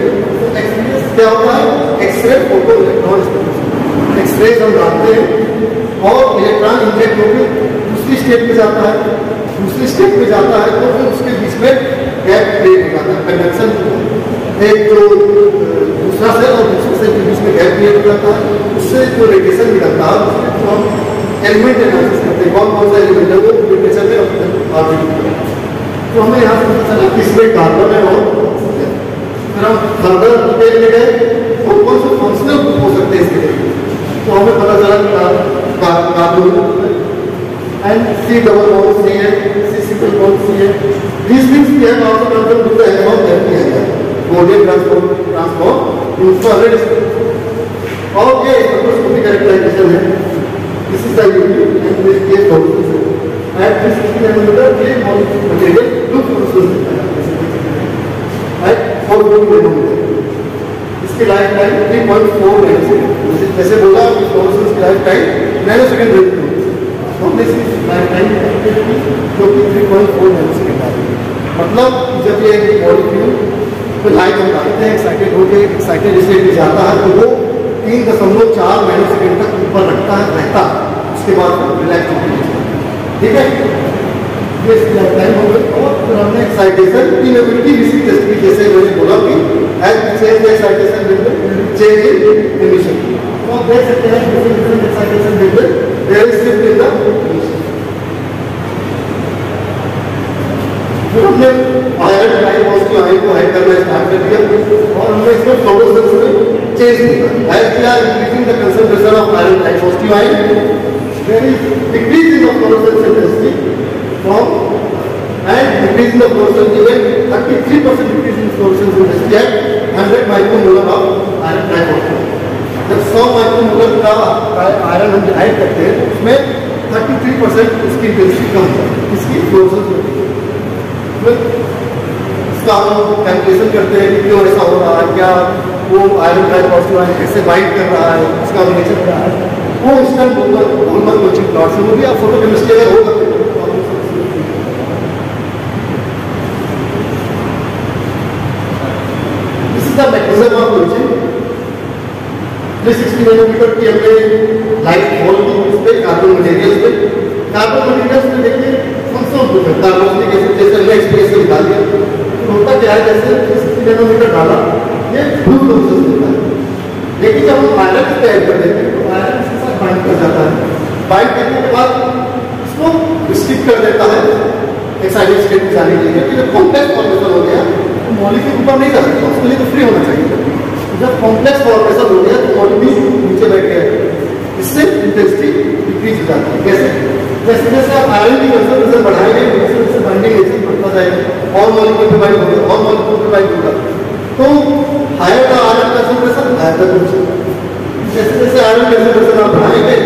एक्सपीरियंस क्या होता है एक्सरे फोटो इलेक्ट्रॉन एक्सरे हम जानते हैं और इलेक्ट्रॉन इंजेक्ट होकर दूसरी स्टेट पे जाता है दूसरी स्टेट पे जाता है तो फिर उसके बीच में गैप क्रिएट हो जाता है कंडक्शन एक जो दूसरा सेल और दूसरे सेल के बीच में गैप क्रिएट हो जाता है उससे जो रेडिएशन निकलता है एलिमेंट एनालिसिस करते कौन कौन सा एलिमेंट है वो लिटरेचर में हैं तो हमें यहाँ पर पता चला इसमें कार्बन है और फिर हम फर्दर डिटेल में गए और कौन से फंक्शनल ग्रुप हो सकते हैं इसके तो हमें पता चला कि carbon and C double O C है सी सिंगल ओ सी है this means we have also concern with the anion that we have गोलियन transform transform used for red और ये स्पेक्ट्रोस्कोपिक कैरेक्टराइजेशन है decided and they gave those At 360 nanometer, they material looks processed at 4.2 nanometer. इसकी life time three point four nine second जैसे बोला process की life time nano second रहती है तो जैसे लाइफ टाइम जो कि three point four nine second आती है मतलब जब ये मॉलिक्यूल तो लाइट हम डालते हैं एक्साइटेड होकर एक्साइटेड स्टेट में जाता है तो वो तीन दशमलव चार नाइन सेकेंड तक ऊपर रखता है रहता है इस्तेमाल करो रिलैक्स ठीक है ये टाइम हो गया और फिर हमने एक्साइटेशन की एबिलिटी रिसीव टेस्ट की जैसे मैंने बोला कि as change excitation with change in emission तो आप देख सकते हैं कि different excitation with there is shift in the फिर हमने आयरन लाइन हाउस की आयन को हाई करना स्टार्ट कर दिया और हमने इसमें फ्लोरोसेंस में चेंज किया as we are increasing the concentration of iron line house की ion there is decrease in the fluorescence intensity from and decrease in the fluorescence even 33 decrease in fluorescence intensity at 100 micromolar of iron dioxide. जब 100 micromolar का iron हम divide करते हैं उसमें 33 percent इसकी intensity कम है इसकी फ्लोरेंस इसका हम कैलकुलेशन करते हैं कि क्यों ऐसा हो रहा है क्या वो आयरन डाइपॉक्सिल आयरन कैसे बाइट कर रहा है उसका हम नेचर क्या है वो इस टाइम मोहम्मद कोचिंग प्लॉट से भी आप फोटो केमिस्ट्री अगर होगा this is the mechanism of coaching is the nanometer की हमने लाइट होल दी उस पे कार्बन मटेरियल पे कार्बन मटेरियल्स में देखिए फंक्शन करता है उसने कैसे जैसे नेक्स्ट केस से निकाल दिया तो होता क्या है जैसे सिक्सटी नैनोमीटर डाला ये फ्लू प्रोसेस होता है लेकिन जब हम पायलट पे ऐड देते हैं हो जाता है बाइक देखने के बाद उसको स्किप कर देता है एक साइड स्टेट में जाने के लिए क्योंकि जब कॉम्प्लेक्स फॉर्मेशन हो गया तो मॉलिक्यूल ऊपर नहीं जा सकता उसके लिए तो फ्री होना चाहिए जब कॉम्प्लेक्स फॉर्मेशन हो गया तो मॉलिक्यूल नीचे बैठ गया इससे इंटेंसिटी डिक्रीज हो जाती है कैसे जैसे जैसे आप आयरन की कंसनट्रेशन बढ़ाएंगे उससे बढ़ने के लिए बढ़ता जाएगा और मॉलिक्यूल प्रोवाइड होगा और मॉलिक्यूल प्रोवाइड होगा तो हायर का आयरन कंसनट्रेशन हायर का जैसे जैसे आयरन जैसे जैसे आप बनाएंगे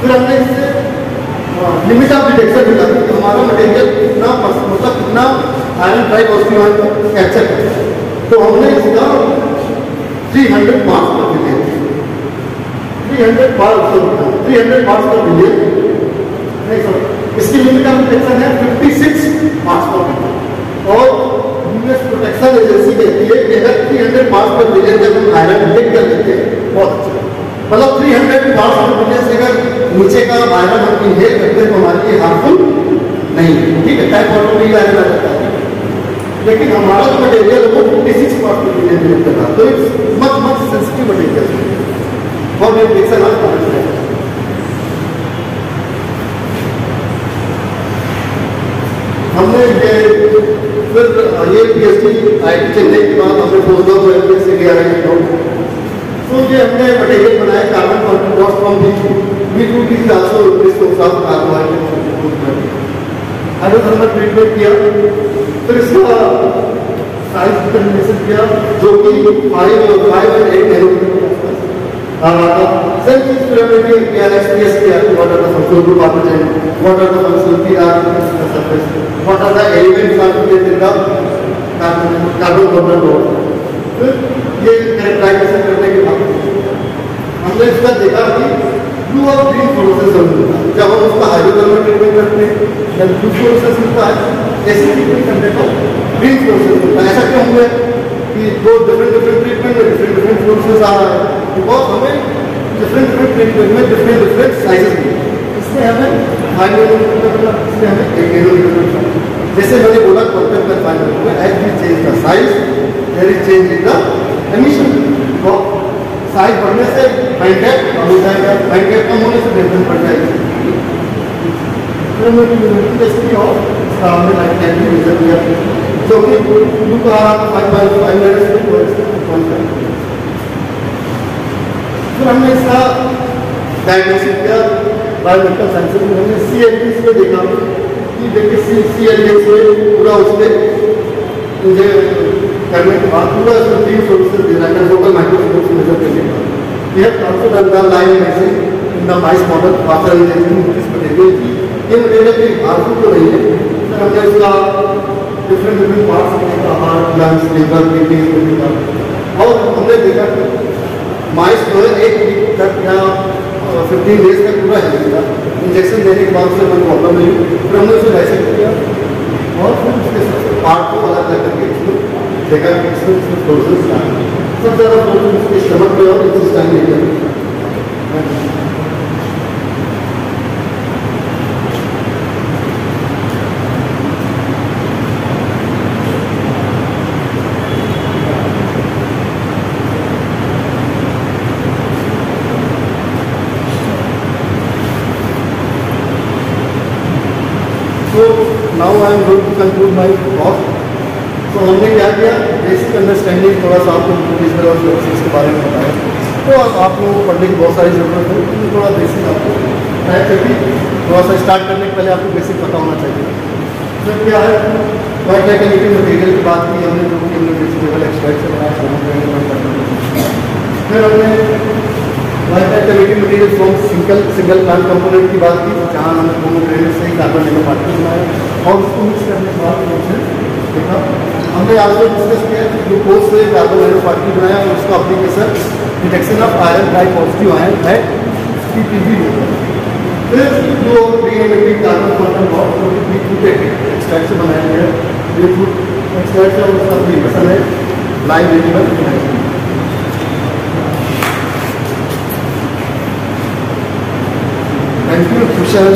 फिर हमने इससे लिमिट ऑफ डिटेक्शन मिला कि हमारा मटेरियल कितना मतलब कितना आयरन ट्राइप उसकी वहाँ कैप्चर कर तो हमने इसका थ्री हंड्रेड मार्क्स कर दिए three hundred marks three hundred marks कर दिए नहीं सर इसकी लिमिट ऑफ डिटेक्शन है फिफ्टी सिक्स मार्क्स पर और यूएस प्रोटेक्शन एजेंसी कहती है कि अगर थ्री हंड्रेड पास पर मिलियन जब हम आयरन डिटेक्ट कर लेते हैं बहुत अच्छा मतलब थ्री हंड्रेड पास पर मिलियन से अगर नीचे का आयरन हम इनहेल करते तो हमारे लिए हार्मफुल नहीं है ठीक है टाइप ऑटोमिक आयरन आ जाता है लेकिन हमारा जो मटेरियल है वो फोर्टी सिक्स पार्ट पर मिलियन मिलता था तो it's much much sensitive material और फॉर न्यूट्रिशन आज हमने ये फिर ये PST H I T Chennai के बाद हमने post doc M P S C I तो ये हमने मटेरियल बनाए कार्बन डॉट कॉम भी वी टू की और रिस्क तो साथ कार्बन हमने ट्रीटमेंट किया फिर इसका साइज कंडीशन किया जो कि फाइव और five and eight Uh, same things we are making in SPS here. What are the functional group oxygen? What are the functional PR the surface? What are the elements calculated in the carbon border load? ये characterisation करने के बाद हमने इसका देखा कि blue और green process समझो जब हम उसका हाइड्रोजन में ट्रीटमेंट करते हैं जब ब्लू प्रोसेस होता है ऐसे ट्रीटमेंट करने को ग्रीन प्रोसेस होता है ऐसा क्यों हुआ कि दो डिफरेंट डिफरेंट ट्रीटमेंट में डिफरेंट डिफरेंट प्रोसेस आ रहा है बिकॉज हमें डिफरेंट डिफरेंट लैंग्वेज में डिफरेंट डिफरेंट साइजेस मिले इसमें हमें फाइव मिलीमीटर हमें एक मिलीमीटर जैसे मैंने बोला क्वांटम का five millimeter as we change the size there is change in the emission size बढ़ने से बैंक गैप कम हो जाएगा बैंक गैप कम होने से डिफरेंस बढ़ जाएगी जो कि फाइव फाइव हंड्रेड हमने इसका डायग्नोसिस किया बायोमेडिकल साइंसेज में हमने सी एल डी में देखा कि देखिए सी सी एल डी में पूरा उसमें मुझे करने के बाद पूरा उसमें तीन सोल्यूशन दे रहा है लोकल माइक्रोस्कोप से मेजर करने का यह ऑल्सो डन लाइन में से in the model water notice पर देखिए ये मटेरियल की आरसू तो नहीं है सर हमने इसका डिफरेंट डिफरेंट पार्ट्स देखा हार्ट लंग्स लीवर किडनी और हमने देखा माइस जो है एक वीक तक या फिफ्टीन डेज तक पूरा हेल्दी था इंजेक्शन देने के बाद उससे कोई प्रॉब्लम नहीं हुई फिर हमने उसे डाइसेक्ट किया और फिर उसके पार्ट को अलग अलग करके इसमें देखा कि इसमें सबसे ज़्यादा प्रॉब्लम उसके स्टमक में और इंटेस्टाइन में so now I am going to conclude my talk तो हमने क्या किया बेसिक अंडरस्टैंडिंग थोड़ा सा आपको डिजिटल और सर्विस के बारे में बताया तो आप लोगों को पढ़ने की बहुत सारी ज़रूरत है लेकिन थोड़ा बेसिक आपको है क्योंकि थोड़ा सा स्टार्ट करने के पहले आपको बेसिक पता होना चाहिए जब तो क्या है वर्क मैकेनिकल मटेरियल की बात की हमने जो कि हमने लेवल एक्सपर्ट से बनाया फिर हमने committee material from single single plan component की बात की तो जहाँ हमने दोनों ग्रेड से कार्बन नैनो पार्टी बनाया और उसको मिक्स करने के बाद देखा हमने आज जो डिस्कस किया कि ग्लूकोज से कार्बन नैनो पार्टिकल बनाया और तो उसका application detection of iron dye positive iron है उसकी पी जी फिर जो डी कार्बन क्वांटम बॉक्स जो कि एक्सट्रैक्ट से बनाया गया है उसका अप्लीकेशन है लाइव एनिमल and 2%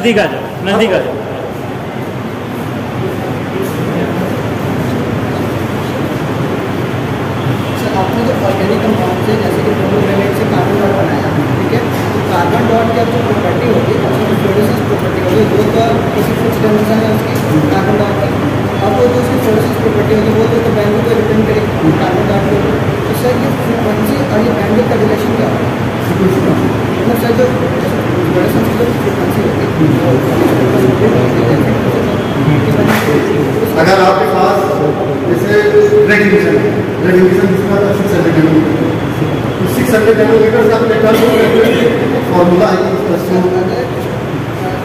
नज़दीक आ जाओ नज़दीक आ जाओ आपने जो ऑर्गेनिक कंपाउंड से जैसे कि से कार्बन बनाया ठीक है कार्बन डॉट का जो प्रॉपर्टी होगी फ्लोरोसिस प्रॉपर्टी होगी वो तो किसी फिक्स डायमेंशन है उसकी कार्बन डॉट की और वो जो उसकी फ्लोरोसिस प्रॉपर्टी होगी वो तो बैंगल तो को रिटर्न करेगी कार्बन डॉट को तो सर ये फ्रिक्वेंसी और ये बैंक का रिलेशन क्या होगा मतलब सर जो प्रोडक्शन की जो फ्रिक्वेंसी होगी अगर आपके पास जैसे रेडिएशन रेडिएशन किसका six hundred Sunday denominators are better to calculate formula i is plus to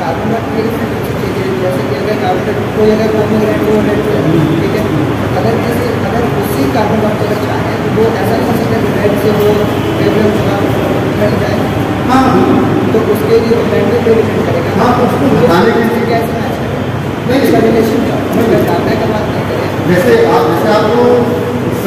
carbon का जैसे कि अगर कार्बन को अगर कार्बन ठीक है अगर किसी अगर उसी कार्बन डाइऑक्साइड का मतलब चाहे तो वो ऐसा नहीं हो सकता कि रेड से वो रेड घट जाए हाँ तो उसके लिए रेड तो पे डिपेंड करेगा हाँ उसको बताने के लिए कैसे मैच नहीं इसका रिलेशन क्या है बताने का बात नहीं करें जैसे आप जैसे आपको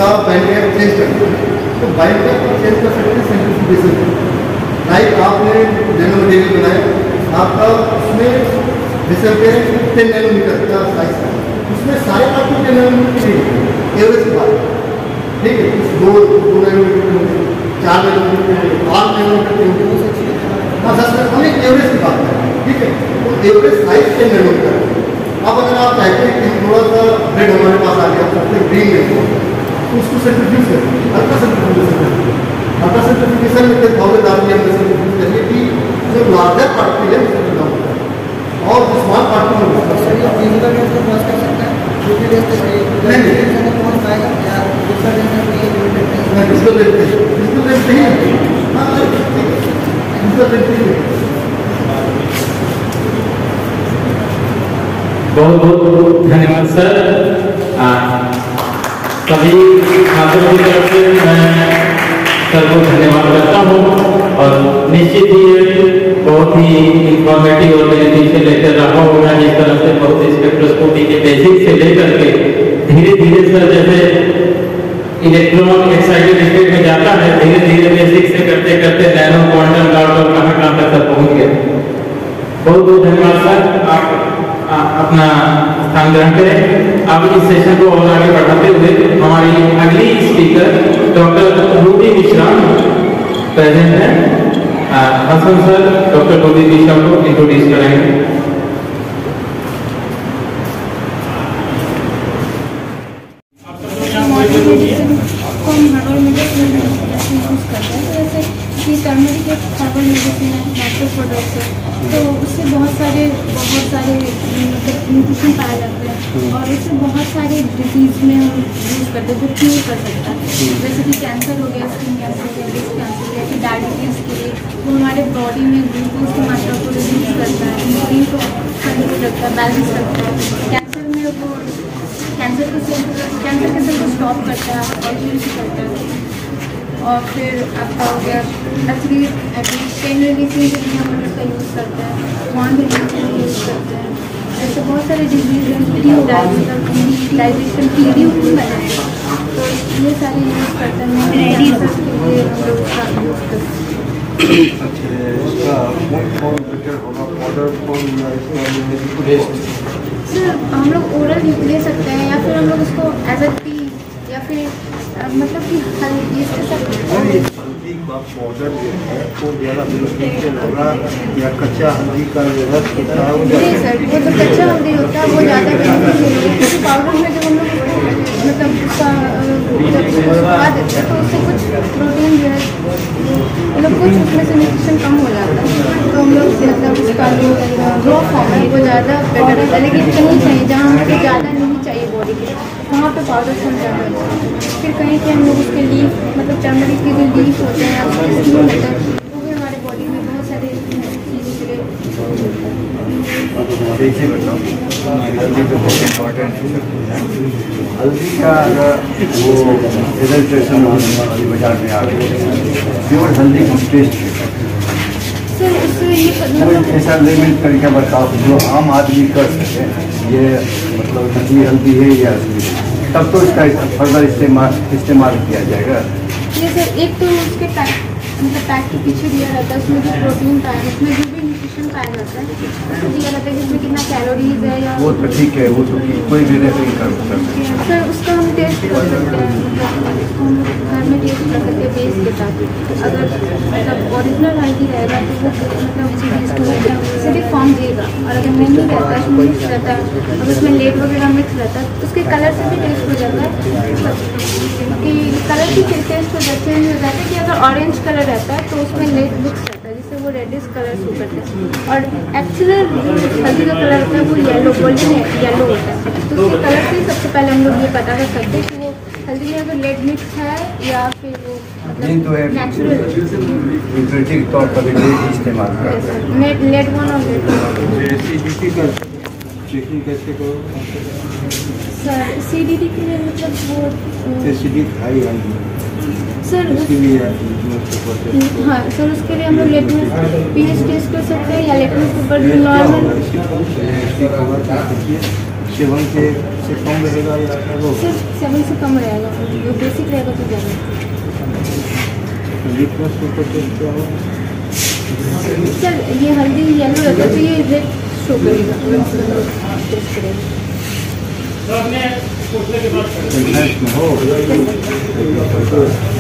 सब बैंड चेंज करते हैं तो बाइक का परचेज कर सकते हैं सर्टिफिकेशन लाइक आपने नैनो मटेरियल बनाया आपका उसमें रिसर्च है टेन नैनोमीटर का साइज का उसमें सारे आपको टेन नैनोमीटर चाहिए एवरेज के बाद ठीक है कुछ दो दो नैनोमीटर होंगे चार नैनोमीटर होंगे पाँच नैनोमीटर होंगे हाँ सर हमें एवरेज की बात ठीक है तो एवरेज साइज टेन नैनोमीटर अब अगर आप चाहते हैं कि थोड़ा सा रेड हमारे पास आ गया सबसे ग्रीन में उसको सेंट्रीफ्यूज करते अल्ट्रा सेंट्रीफ्यूजेशन करते अल्ट्रा सेंट्रीफ्यूजेशन में कई थाउजेंड आदमी हमने सेंट्रीफ्यूज कि जो लार्जर पार्टिकल है उसमें डाउन होता है और स्मॉल पार्टिकल नहीं नहीं इसको देखते हैं इसको देखते हैं हाँ इसको देखते हैं बहुत बहुत धन्यवाद सर सभी छात्रों की तरफ से मैं सबको धन्यवाद करता हूँ और निश्चित ही बहुत ही इंफॉर्मेटिव और मेरे से लेकर रहा होगा जिस तरह से बहुत स्पेक्ट्रोस्कोपी के बेसिक से लेकर के धीरे धीरे सर जैसे इलेक्ट्रॉन एक्साइटेड स्टेट में जाता है धीरे धीरे बेसिक से करते करते नैनो क्वांटम डॉट और कहाँ कहाँ तक सर पहुँच गए बहुत बहुत धन्यवाद सर आप अपना स्थान ग्रहण करें अब इस सेशन को और आगे बढ़ाते हुए हमारी अगली speaker doctor Ruby Mishra present है Hasan sir doctor Ruby Mishra को इंट्रोड्यूस कराएंगे फिर आपका हो गया तस्वीर पेन रिलीफिंग के लिए हम उसका यूज़ करते हैं वॉन्ड भी यूज़ करते हैं ऐसे बहुत सारे डिजीज हैं फ्री हो डाइजेशन फ्री भी उसमें बनाते हैं तो ये सारे यूज़ करते हैं के लिए हम लोग उसका यूज़ करते हैं अच्छा, इसका हम लोग ओरल ले सकते हैं या फिर हम लोग उसको एज अ टी या फिर मतलब कि हर इसके तो ज़्यादा जब हम लोग मतलब उसका देते अच्छा हैं तो उससे कुछ प्रोटीन है मतलब कुछ उसमें से न्यूट्रिशन कम हो जाता है तो हम लोग मतलब उसका ज़्यादा बेटर होता है लेकिन कहीं कहीं जहाँ हमें ज़्यादा वहाँ पे पाउडर छन जाता है फिर कहीं से हम लोग उसके लीव मतलब चमड़ी के जो लीव होते हैं स्किन वो भी हमारे बॉडी में बहुत सारे हल्दी हल्दी का अगर वो रजिस्ट्रेशन हमारी बाजार में आ गई प्योर हल्दी का टेस्ट कोई ऐसा लिमिट करके बताओ जो आम आदमी कर सके ये मतलब नकली हल्दी है या तब तो इसका फर्दर इस्तेमाल इस्तेमाल किया जाएगा ये सर एक तो उसके टाइम मतलब पैक के पीछे दिया रहता है उसमें जो प्रोटीन पाया उसमें जो भी न्यूट्रिशन पाया जाता है उसमें तो दिया रहता है कि उसमें कितना कैलोरीज है या वो तो ठीक है वो तो कोई भी नहीं कर सकता सर उसका हम टेस्ट कर सकते हैं हम घर में टेस्ट कर सकते हैं बेस के साथ अगर मतलब ओरिजिनल हल्दी रहेगा तो वो मतलब उसी बेस को सिर्फ फॉर्म देगा और अगर नहीं रहता है मिक्स रहता है अगर उसमें लेट वगैरह मिक्स रहता है तो उसके कलर से भी टेस्ट हो जाता है कि कलर की टेस्ट हो जाते हैं हो जाता है कि अगर ऑरेंज कलर रहता है तो उसमें नेट बुक्स रहता है जिससे वो रेडिश कलर शो करते हैं और एक्चुअल जो हल्दी का कलर होता है वो येलो गोल्डन येलो होता है तो उस कलर से सबसे पहले हम लोग ये पता कर सकते हैं कि वो हल्दी में अगर लेट मिक्स है या फिर वो नहीं मतलब तो तौर पर इस्तेमाल लेट लेट वन और लेट चेकिंग कैसे करो सर सी डी टी के लिए मतलब वो C D high I sir हम्म, हाँ सर उसके लिए हम लोग लेटमेस पी एच डी कर सकते हैं या लेटमेस पेपर भी नॉर्मल से से कम रहेगा सर सेवन से कम रहेगा जो बेसिक रहेगा तो ज़्यादा सर ये हल्दी येलो रहता तो ये रेड शो करेगा मतलब सर टेस्ट करेगा तो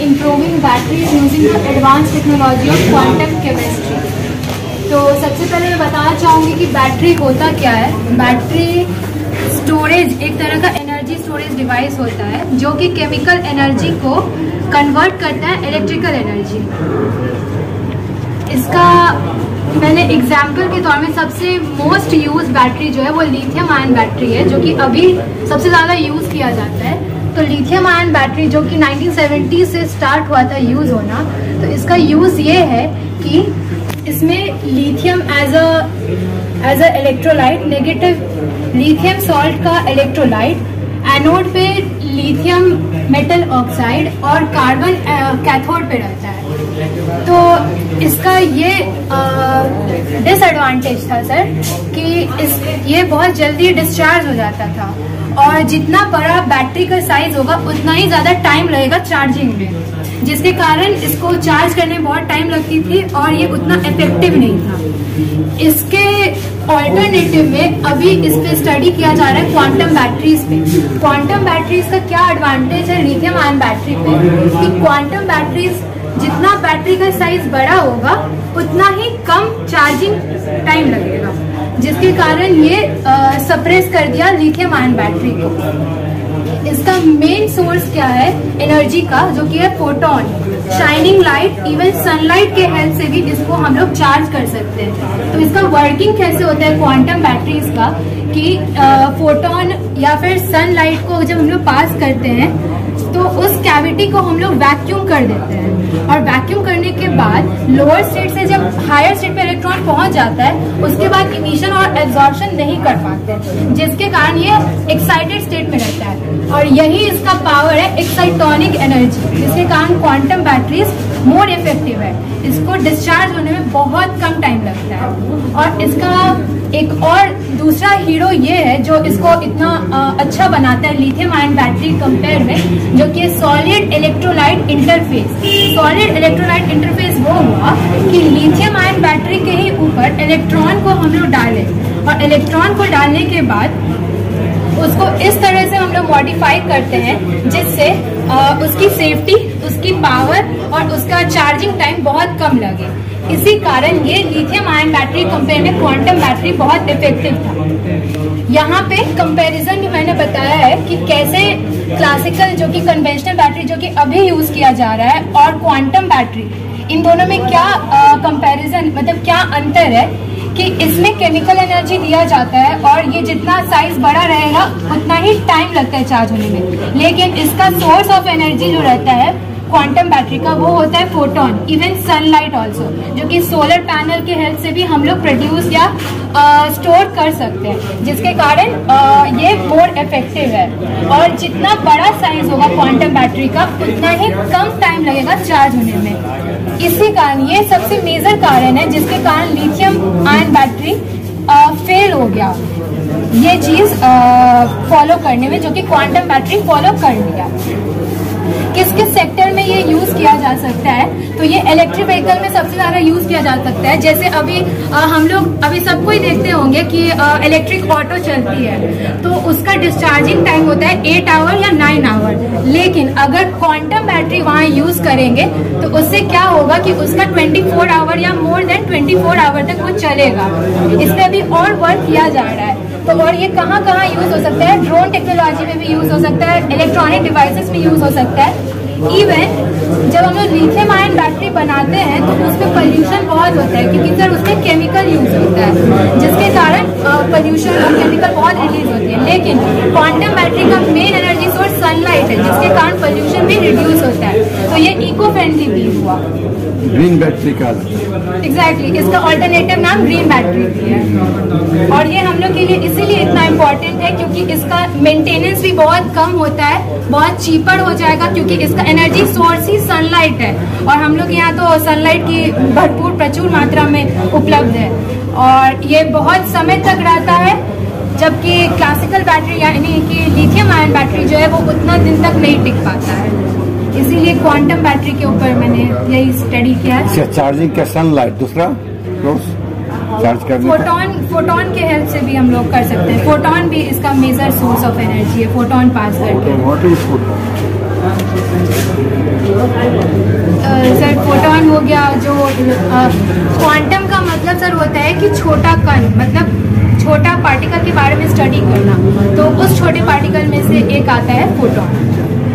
improving batteries using the advance technology of quantum chemistry. तो सबसे पहले मैं बताना चाहूँगी कि बैटरी होता क्या है बैटरी स्टोरेज एक तरह का एनर्जी स्टोरेज डिवाइस होता है जो कि केमिकल एनर्जी को कन्वर्ट करता है इलेक्ट्रिकल एनर्जी इसका मैंने एग्जाम्पल के तौर में सबसे मोस्ट यूज बैटरी जो है वो लिथियम आयन बैटरी है जो कि अभी सबसे ज़्यादा यूज़ किया जाता है तो लिथियम आयन बैटरी जो कि 1970 से स्टार्ट हुआ था यूज़ होना तो इसका यूज़ ये है कि इसमें lithium as a as a electrolyte negative lithium salt का इलेक्ट्रोलाइट एनोड पे लिथियम मेटल ऑक्साइड और कार्बन कैथोड uh, पे रहता है तो इसका ये डिसएडवांटेज uh, था सर कि इस ये बहुत जल्दी डिस्चार्ज हो जाता था और जितना बड़ा बैटरी का साइज होगा उतना ही ज्यादा टाइम लगेगा चार्जिंग में जिसके कारण इसको चार्ज करने में बहुत टाइम लगती थी और ये उतना इफेक्टिव नहीं था इसके ऑल्टरनेटिव में अभी इस पे स्टडी किया जा रहा है क्वांटम बैटरीज पे क्वांटम बैटरीज का क्या एडवांटेज है लिथियम आयन बैटरी पे कि क्वांटम बैटरीज जितना बैटरी का साइज बड़ा होगा उतना ही कम चार्जिंग टाइम लगेगा जिसके कारण ये सप्रेस कर दिया लिथियम आयन बैटरी को इसका मेन सोर्स क्या है एनर्जी का जो कि है photon shining light even sunlight के हेल्प से भी इसको हम लोग चार्ज कर सकते हैं तो इसका वर्किंग कैसे होता है क्वांटम बैटरीज का कि फोटोन या फिर सनलाइट को जब हम लोग पास करते हैं तो उस कैविटी को हम लोग वैक्यूम कर देते हैं और वैक्यूम करने के बाद लोअर स्टेट से जब हायर स्टेट पे इलेक्ट्रॉन पहुंच जाता है उसके बाद इमिशन और एब्जॉर्बन नहीं कर पाते जिसके कारण ये एक्साइटेड स्टेट में रहता है और यही इसका पावर है एक्साइटोनिक एनर्जी जिसके कारण क्वांटम बैटरीज मोर इफेक्टिव है इसको डिस्चार्ज होने में बहुत कम टाइम लगता है और इसका एक और दूसरा हीरो ये है जो इसको इतना अच्छा बनाता है लिथियम आयन बैटरी कंपेयर में जो कि solid electrolyte interface solid electrolyte interface वो हुआ कि लिथियम आयन बैटरी के ही ऊपर इलेक्ट्रॉन को हम लोग डालें और इलेक्ट्रॉन को डालने के बाद उसको इस तरह से हम लोग मॉडिफाई करते हैं जिससे उसकी सेफ्टी उसकी पावर और उसका चार्जिंग टाइम बहुत कम लगे इसी कारण ये लिथियम आयन बैटरी कंपेयर में क्वांटम बैटरी बहुत इफेक्टिव था यहाँ पे कंपैरिजन भी मैंने बताया है कि कैसे क्लासिकल जो कि कन्वेंशनल बैटरी जो कि अभी यूज किया जा रहा है और क्वांटम बैटरी इन दोनों में क्या कंपैरिजन मतलब क्या अंतर है कि इसमें केमिकल एनर्जी दिया जाता है और ये जितना साइज बड़ा रहेगा उतना ही टाइम लगता है चार्ज होने में लेकिन इसका सोर्स ऑफ एनर्जी जो रहता है क्वांटम बैटरी का वो होता है फोटोन इवन सनलाइट ऑल्सो जो कि सोलर पैनल के हेल्प से भी हम लोग प्रोड्यूस या स्टोर कर सकते हैं जिसके कारण ये मोर इफेक्टिव है और जितना बड़ा साइज होगा क्वांटम बैटरी का उतना ही कम टाइम लगेगा चार्ज होने में इसी कारण ये सबसे मेजर कारण है जिसके कारण लिथियम आयन बैटरी फेल हो गया ये चीज़ फॉलो करने में जो कि क्वांटम बैटरी फॉलो कर लिया किस किस सेक्टर में ये यूज किया जा सकता है तो ये इलेक्ट्रिक व्हीकल में सबसे ज्यादा यूज किया जा सकता है जैसे अभी आ, हम लोग अभी सबको ही देखते होंगे कि इलेक्ट्रिक ऑटो चलती है तो उसका डिस्चार्जिंग टाइम होता है एट आवर या नाइन आवर लेकिन अगर क्वांटम बैटरी वहाँ यूज करेंगे तो उससे क्या होगा कि उसका ट्वेंटी फोर आवर या more than twenty four hour तक वो चलेगा इस पर अभी और वर्क किया जा रहा है तो और ये कहाँ कहाँ यूज हो सकता है ड्रोन टेक्नोलॉजी में भी यूज हो सकता है इलेक्ट्रॉनिक डिवाइसेस में यूज हो सकता है इवन जब हम लोग लीथियम आयन बैटरी बनाते हैं तो उसमें पॉल्यूशन बहुत होता है क्योंकि सर उसमें केमिकल यूज होता है जिसके कारण पॉल्यूशन और केमिकल बहुत रिलीज होती है लेकिन क्वांटम बैटरी का मेन एनर्जी सोर्स सनलाइट है जिसके कारण पॉल्यूशन भी रिड्यूस होता है तो ये इको फ्रेंडली भी हुआ ग्रीन बैटरी का एग्जैक्टली exactly, इसका ऑल्टरनेटिव नाम ग्रीन बैटरी है और ये हम लोग के लिए इसीलिए इतना इम्पोर्टेंट है क्योंकि इसका मेंटेनेंस भी बहुत कम होता है बहुत चीपर हो जाएगा क्योंकि इसका एनर्जी सोर्स ही सनलाइट है और हम लोग यहाँ तो सनलाइट की भरपूर प्रचुर मात्रा में उपलब्ध है और ये बहुत समय तक रहता है जबकि क्लासिकल बैटरी यानी कि लिथियम आयन बैटरी जो है वो उतना दिन तक नहीं टिक पाता है इसीलिए क्वांटम बैटरी के ऊपर मैंने यही स्टडी किया है चार्जिंग अच्छा, का सनलाइट दूसरा चार्ज करने फोटोन फोटोन के हेल्प से भी हम लोग कर सकते हैं फोटोन भी इसका मेजर सोर्स ऑफ एनर्जी है फोटोन पास करके सर फोटोन हो गया जो क्वांटम का मतलब सर होता है कि छोटा कण मतलब छोटा पार्टिकल के बारे में स्टडी करना तो उस छोटे पार्टिकल में से एक आता है फोटोन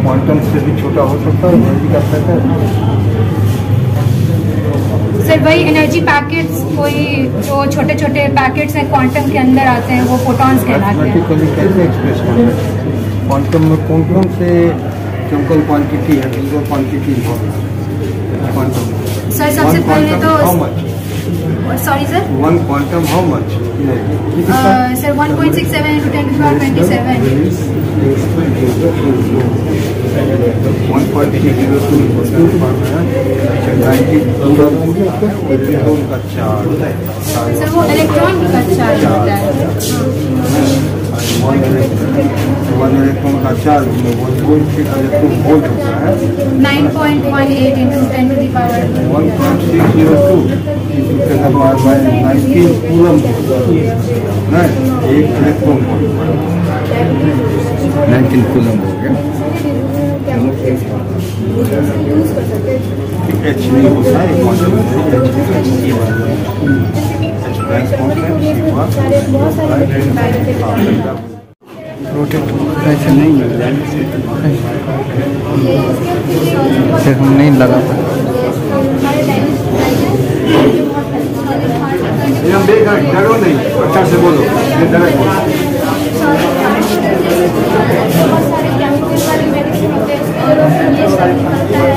क्वांटम से भी छोटा हो सकता है एनर्जी का पैक सर वही एनर्जी पैकेट्स कोई जो छोटे छोटे पैकेट्स हैं क्वांटम के अंदर आते हैं वो फोटॉन्स कहलाते हैं क्वांटम में कौन कौन से chemical quantity and legal quantity involved. Quantum. Sir, सबसे पहले तो how much? Sorry, sir. One quantum, how much? Yeah. Uh, sir, 1.67 into 10 to the power 27. 1.602 into 10 to the power 90 का चार्ज सर वो इलेक्ट्रॉन का चार्ज होता है Nine point one eight into ten to the power. One point six zero two. You can have by nineteen coulomb. Right. Eight electron volt. Nineteen coulomb हो गया. H नहीं होता है quantum H नहीं होता प्रोटेक्ट ऐसे नहीं मिल जाए हम नहीं लगा डरो नहीं अच्छा से बोलो ये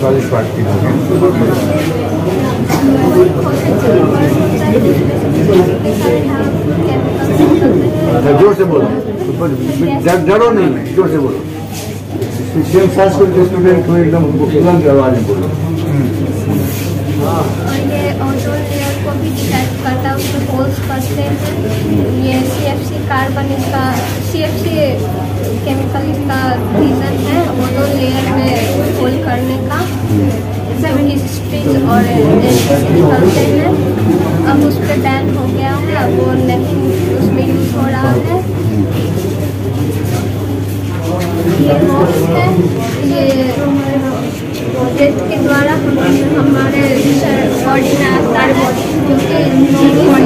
सारी पार्टी अच्छा, जोर से बोलो जड़ो नहीं जोर से बोलो सेम संस्कृत के स्टूडेंट हुए एकदम उनको के आवाज में बोलो करता पोल्स हैं ये सी कार्बन इसका केमिकल इसका पढ़ने का सेवेंटी स्टिच और निकलते हैं अब उस पर बैन हो गया है अब वो नहीं उसमें यूज हो रहा है ये नोट्स है ये प्रोजेक्ट के द्वारा हम हमारे बॉडी में आसार बॉडी जो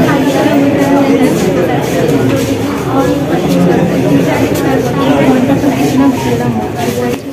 कि और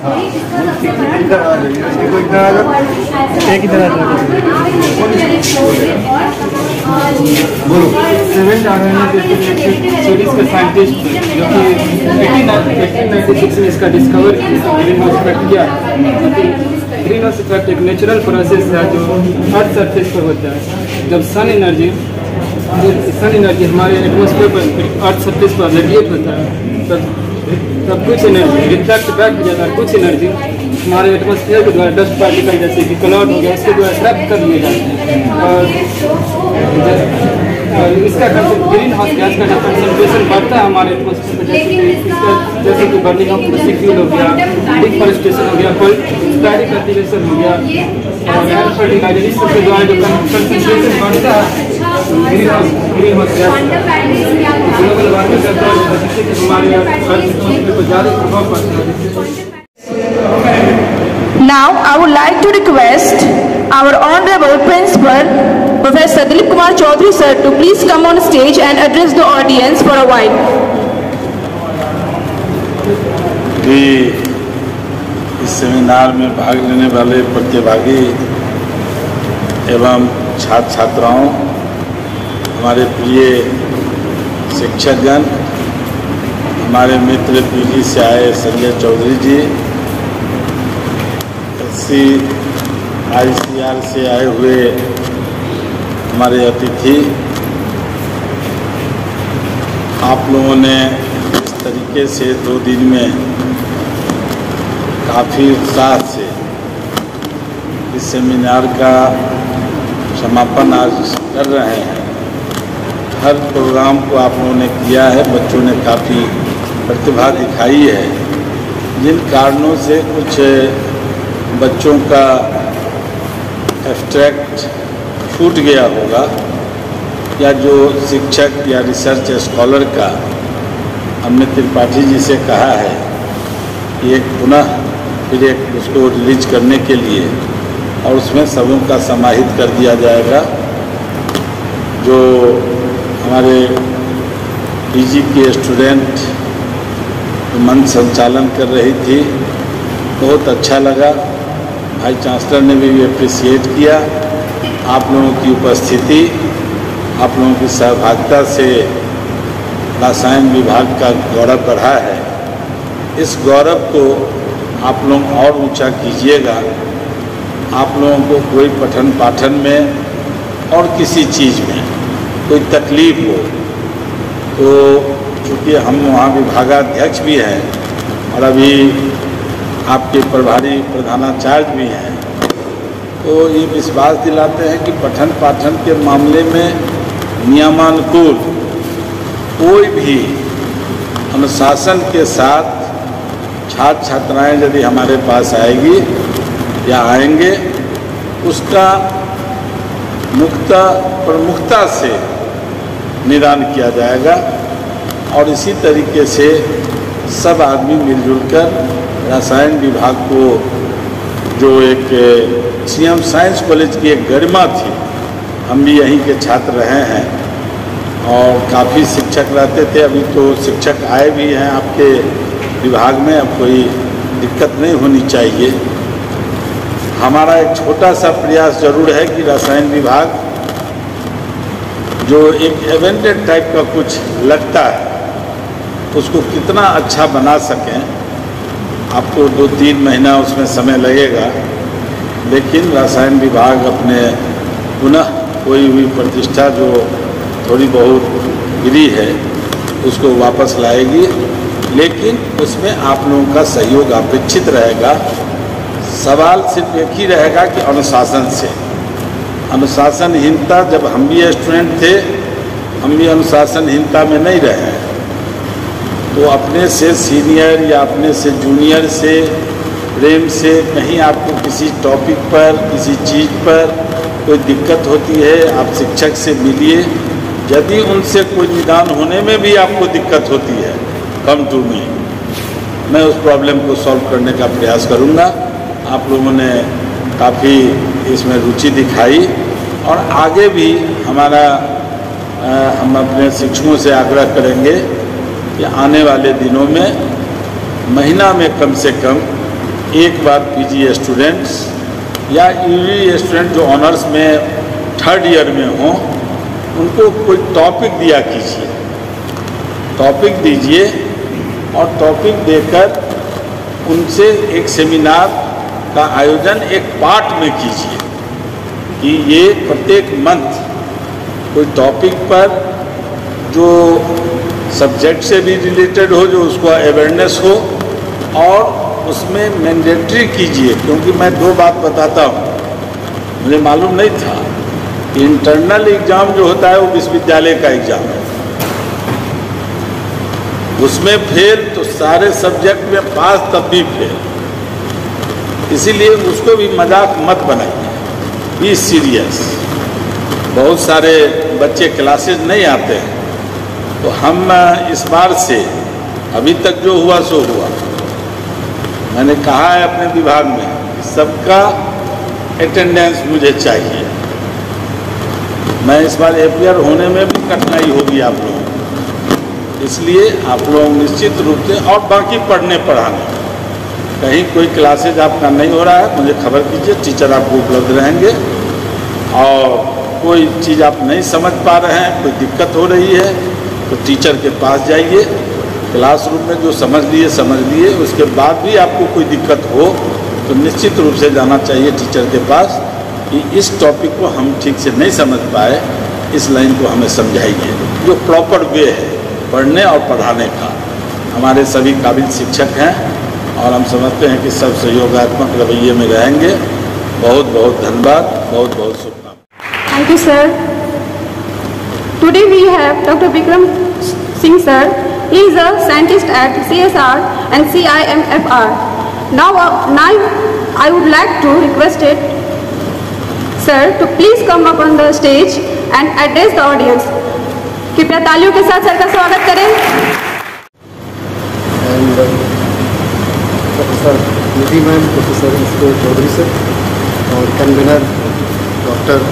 एक इधर बोलो का साइंटिस्ट जो कि एटीन इसका डिस्कवर ग्रीन हाउस इफेक्ट किया ग्रीन हाउस इफेक्ट एक नेचुरल प्रोसेस है जो हर सरफेस पर होता है जब सन एनर्जी सन एनर्जी हमारे एटमोसफेयर पर अर्थ सरफेस पर रेडिएट होता है तब का मतलब कुछ एनर्जी रिफ्लेक्ट बैक हो जाता है कुछ एनर्जी हमारे एटमोसफियर के द्वारा डस्ट पार्टिकल जैसे कि क्लाउड हो गया उसके द्वारा ट्रैप कर लिए जाते हैं और इसका ग्रीन हाउस गैस का जब कंसनट्रेशन बढ़ता है हमारे एटमोसफियर जैसे कि बर्निंग ऑफ सिक्यूल हो गया डिफॉरेस्टेशन हो गया डायरेक्ट कल्टिवेशन हो गया और एयर फर्टिलाइजर इस सबके द्वारा जो कंसनट्रेशन बढ़ता है Now, I would like to request our Honorable Principal, Professor Dilip Kumar Chaudhary sir, to please come on stage and address the audience for a while. The इस सेमिनार में भाग लेने वाले प्रतिभागी एवं छात्र छात्राओं हमारे प्रिय शिक्षकगण हमारे मित्र पीजी से आए Sanjay Chaudhary ji C I C R से आए हुए हमारे अतिथि आप लोगों ने इस तरीके से दो दिन में काफ़ी उत्साह से इस सेमिनार का समापन आज कर रहे हैं हर प्रोग्राम को आप लोगों ने किया है बच्चों ने काफ़ी प्रतिभा दिखाई है जिन कारणों से कुछ बच्चों का एब्स्ट्रैक्ट छूट गया होगा या जो शिक्षक या रिसर्च स्कॉलर का हमने त्रिपाठी जी से कहा है कि एक पुनः फिर एक उसको रिलीज करने के लिए और उसमें सबों का समाहित कर दिया जाएगा जो हमारे पीजी के स्टूडेंट मंच संचालन कर रही थी बहुत अच्छा लगा भाई चांसलर ने भी अप्रिसिएट किया आप लोगों की उपस्थिति आप लोगों की सहभागिता से रसायन विभाग का गौरव बढ़ा है इस गौरव को आप लोग और ऊंचा कीजिएगा आप लोगों को कोई पठन पाठन में और किसी चीज़ में कोई तकलीफ हो तो चूँकि हम वहाँ विभागाध्यक्ष भी हैं और अभी आपके प्रभारी प्रधानाचार्य भी हैं तो ये विश्वास दिलाते हैं कि पठन पाठन के मामले में नियमानुकूल कोई भी अनुशासन के साथ छात्र छात्राएं यदि हमारे पास आएगी या आएंगे उसका मुक्ता प्रमुखता से निदान किया जाएगा और इसी तरीके से सब आदमी मिलजुल कर रसायन विभाग को जो एक सीएम साइंस कॉलेज की एक गरिमा थी हम भी यहीं के छात्र रहे हैं और काफ़ी शिक्षक रहते थे अभी तो शिक्षक आए भी हैं आपके विभाग में अब कोई दिक्कत नहीं होनी चाहिए हमारा एक छोटा सा प्रयास जरूर है कि रसायन विभाग जो एक एवेंटेड टाइप का कुछ लगता है उसको कितना अच्छा बना सकें आपको दो तीन महीना उसमें समय लगेगा लेकिन रसायन विभाग अपने पुनः कोई भी प्रतिष्ठा जो थोड़ी बहुत गिरी है उसको वापस लाएगी लेकिन उसमें आप लोगों का सहयोग अपेक्षित रहेगा सवाल सिर्फ एक ही रहेगा कि अनुशासन से अनुशासनहीनता जब हम भी स्टूडेंट थे हम भी अनुशासनहीनता में नहीं रहे हैं तो अपने से सीनियर या अपने से जूनियर से प्रेम से कहीं आपको किसी टॉपिक पर किसी चीज़ पर कोई दिक्कत होती है आप शिक्षक से मिलिए यदि उनसे कोई निदान होने में भी आपको दिक्कत होती है कम टू में मैं उस प्रॉब्लम को सॉल्व करने का प्रयास करूँगा आप लोगों ने काफ़ी इसमें रुचि दिखाई और आगे भी हमारा आ, हम अपने शिक्षकों से आग्रह करेंगे कि आने वाले दिनों में महीना में कम से कम एक बार पीजी स्टूडेंट्स या यूजी स्टूडेंट जो ऑनर्स में थर्ड ईयर में हों उनको कोई टॉपिक दिया कीजिए टॉपिक दीजिए और टॉपिक देकर उनसे एक सेमिनार का आयोजन एक पाठ में कीजिए कि ये प्रत्येक मंथ कोई टॉपिक पर जो सब्जेक्ट से भी रिलेटेड हो जो उसको अवेयरनेस हो और उसमें मैंडेटरी कीजिए क्योंकि मैं दो बात बताता हूँ मुझे मालूम नहीं था कि इंटरनल एग्ज़ाम जो होता है वो विश्वविद्यालय का एग्ज़ाम है उसमें फेल तो सारे सब्जेक्ट में पास तब भी फेल इसीलिए उसको भी मजाक मत बनाइए बी सीरियस बहुत सारे बच्चे क्लासेज नहीं आते हैं तो हम इस बार से अभी तक जो हुआ सो हुआ मैंने कहा है अपने विभाग में सबका अटेंडेंस मुझे चाहिए मैं इस बार एपियर होने में भी कठिनाई होगी आप लोगों को इसलिए आप लोग निश्चित रूप से और बाकी पढ़ने पढ़ाने कहीं कोई क्लासेज आपका नहीं हो रहा है मुझे खबर कीजिए टीचर आपको उपलब्ध रहेंगे और कोई चीज़ आप नहीं समझ पा रहे हैं कोई दिक्कत हो रही है तो टीचर के पास जाइए क्लासरूम में जो समझ लिए समझ लिए उसके बाद भी आपको कोई दिक्कत हो तो निश्चित रूप से जाना चाहिए टीचर के पास कि इस टॉपिक को हम ठीक से नहीं समझ पाए इस लाइन को हमें समझाइए जो प्रॉपर वे है पढ़ने और पढ़ाने का हमारे सभी काबिल शिक्षक हैं और हम समझते हैं कि सब सहयोगात्मक रवैये में रहेंगे बहुत बहुत धन्यवाद बहुत बहुत शुभकामना thank you sir today we have doctor Vikram Singh sir he is a scientist at C S R and C I M F R now now I would like to requested sir to please come up on the stage and address the audience कृपया तालियों के साथ sir का स्वागत करें sir निधि ma'am professor इसको Chaudhary sir और convener doctor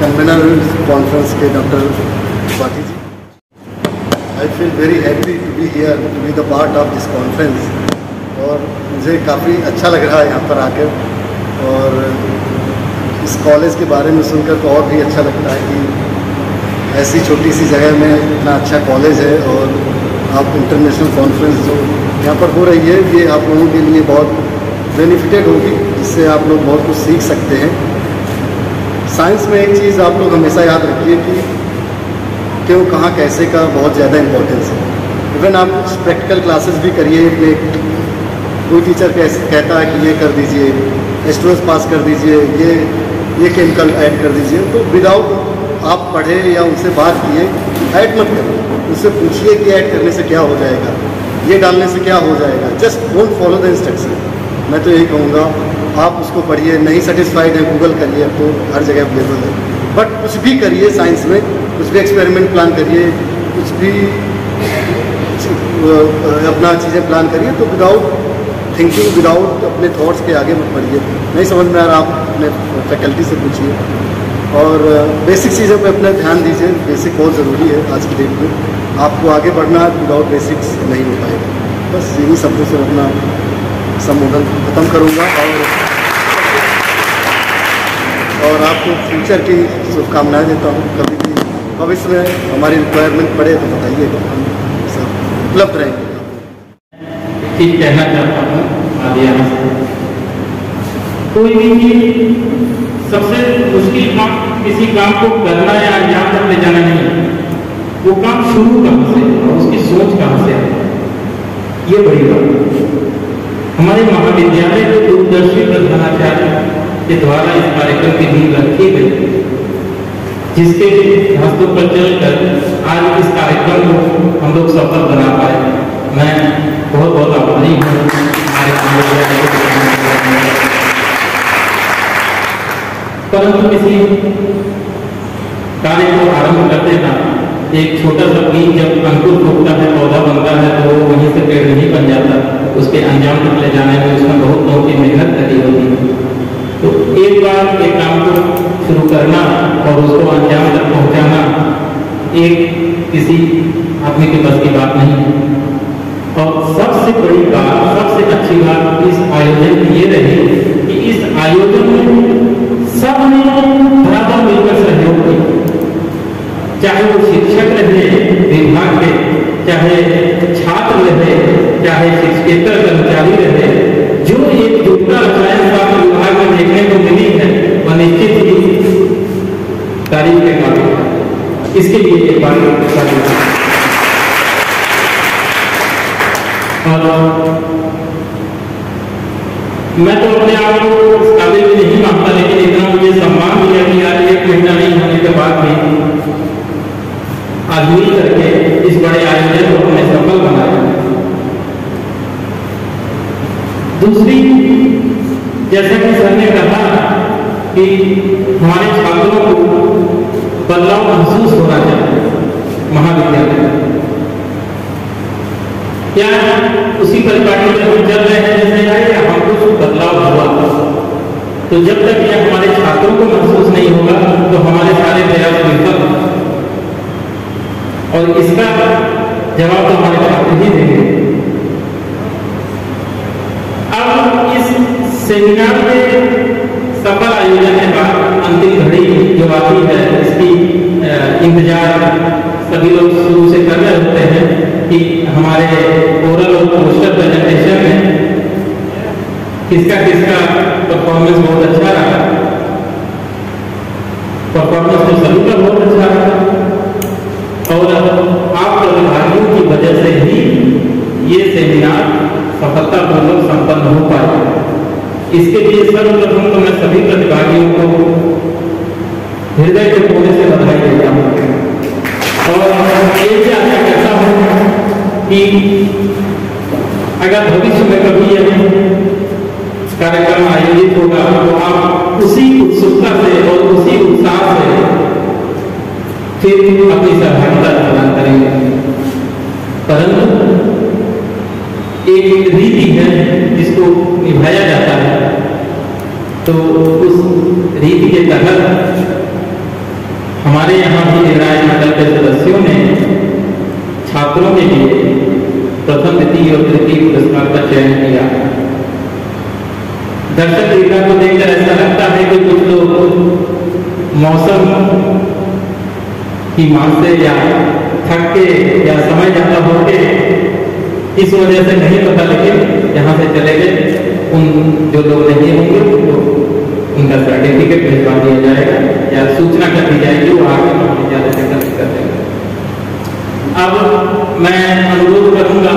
convener conference के doctor Tripathi ji I feel very happy to be here to be the part of this conference और मुझे काफ़ी अच्छा लग रहा है यहाँ पर आकर और इस कॉलेज के बारे में सुनकर तो और भी अच्छा लगता है कि ऐसी छोटी सी जगह में इतना अच्छा कॉलेज है और आप इंटरनेशनल कॉन्फ्रेंस जो यहाँ पर हो रही है ये आप लोगों के लिए बहुत बेनिफिटेड होगी इससे आप लोग बहुत कुछ सीख सकते हैं साइंस में एक चीज़ आप लोग हमेशा याद रखिए कि क्यों कहाँ कैसे का बहुत ज़्यादा इम्पोर्टेंस है इवन आप प्रैक्टिकल क्लासेस भी करिए कोई टीचर कैसे कहता है कि ये कर दीजिए एस्ट्रोस पास कर दीजिए ये ये केमिकल ऐड कर दीजिए तो विदाउट आप पढ़े या उनसे बात किए ऐड मत करो उनसे पूछिए कि ऐड करने से क्या हो जाएगा ये डालने से क्या हो जाएगा just don't follow the instruction मैं तो यही कहूँगा आप उसको पढ़िए नहीं सेटिस्फाइड है गूगल करिए तो हर जगह अवेलेबल है बट कुछ भी करिए साइंस में कुछ भी एक्सपेरिमेंट प्लान करिए कुछ भी अपना चीज़ें प्लान करिए तो विदाउट थिंकिंग विदाउट अपने थॉट्स के आगे मत नहीं समझ में आ रहा आप अपने फैकल्टी से पूछिए और बेसिक चीज़ों पे अपना ध्यान दीजिए बेसिक बहुत ज़रूरी है आज के डेट में आपको आगे बढ़ना विदाउट बेसिक्स नहीं हो पाएगा बस यही शब्दों से अपना संबोधन खत्म करूँगा और और आपको फ्यूचर की शुभकामनाएं देता हूँ कभी भी भविष्य में हमारी रिक्वायरमेंट पड़े तो बताइए हम सब उपलब्ध रहेंगे ठीक कहना चाहता हूँ कोई भी सबसे मुश्किल काम किसी काम को करना या अंजाम तक ले जाना नहीं वो काम शुरू कहाँ से और उसकी सोच कहाँ से है ये बड़ी बात हमारे महाविद्यालय के दूरदर्शी प्रधानाचार्य के द्वारा इस कार्यक्रम की नींव रखी गई जिसके हस्त पर चलकर आज इस कार्यक्रम को हम लोग सफल बना पाए मैं बहुत बहुत आभारी हूँ हमारे महाविद्यालय के परंतु किसी कार्य को आरंभ करते का एक छोटा सा बीज जब अंकुर फूटता है पौधा बनता है तो वो वहीं से पेड़ नहीं बन जाता उसके अंजाम तक ले जाने में उसमें बहुत बहुत ही मेहनत लगी होती है तो एक बार एक काम को शुरू करना और उसको अंजाम तक पहुंचाना एक किसी आदमी के बस की बात नहीं है और सबसे बड़ी बात सबसे अच्छी बात इस आयोजन की ये रही कि इस आयोजन में सब ने बराबर मिलकर सहयोग किया चाहे वो शिक्षक रहे विभाग के चाहे छात्र रहे चाहे शिक्षकेतर कर्मचारी रहे जो एक जुटता रचाया स्वास्थ्य विभाग में देखने को मिली है वह निश्चित ही तारीफ के काबिल इसके लिए एक बार और मैं तो अपने आप को कि हमारे छात्रों को बदलाव महसूस होना चाहिए महाविद्यालय क्या उसी परिपाटी में हम चल रहे हैं जैसे आए हम कुछ बदलाव हुआ तो जब तक यह हमारे छात्रों को महसूस नहीं होगा तो हमारे सारे प्रयास विफल और इसका जवाब तो हमारे छात्र ही देंगे अब इस सेमिनार में सफल आयोजन के बाद अंतिम घड़ी जो आती है इसकी इंतजार सभी लोग शुरू से कर रहे होते हैं कि हमारे ओरल और पोस्टर प्रेजेंटेशन में किसका किसका परफॉर्मेंस बहुत अच्छा रहा परफॉर्मेंस तो सभी का बहुत अच्छा रहा और आप प्रतिभागियों की वजह से ही ये सेमिनार सफलतापूर्वक संपन्न हो पाया इसके लिए सर्वप्रथम मतलब तो मैं सभी प्रतिभागियों को हृदय के कोने से बधाई देता हूं और एक आशा करता हूं कि अगर भविष्य में कभी यह कार्यक्रम आयोजित होगा तो आप उसी उत्सुकता से और उसी उत्साह से फिर अपनी सहभागिता प्रदान करेंगे परंतु एक रीति है जिसको निभाया जाता है तो उस रीति के तहत हमारे यहाँ के राय मंडल के सदस्यों ने छात्रों के लिए प्रथम द्वितीय और तृतीय पुरस्कार का चयन किया दर्शक रेखा को देखकर ऐसा लगता है कि कुछ लोग तो मौसम की मांग से या थक के या समय ज्यादा होके इस वजह से नहीं पता लेकिन यहाँ से चले गए उन जो लोग नहीं होंगे उनको उनका सर्टिफिकेट भिजवा दिया जाएगा या सूचना कर दी जाएगी वो आगे ज्यादा से कर देंगे अब मैं अनुरोध करूंगा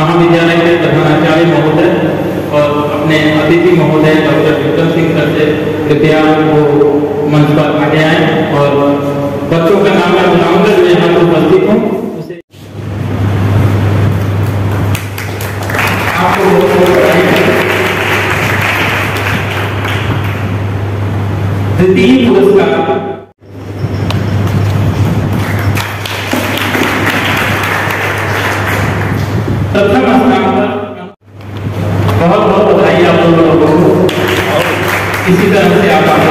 महाविद्यालय के प्रधानाचार्य महोदय और अपने अतिथि महोदय डॉक्टर विक्रम सिंह सर से कृपया वो मंच पर आगे आए और बच्चों का नाम मैं बुलाऊंगा जो यहाँ पर उपस्थित हूँ द्वितीय पुरस्कार बहुत बहुत बधाई आप लोगों को इसी तरह से आप आगे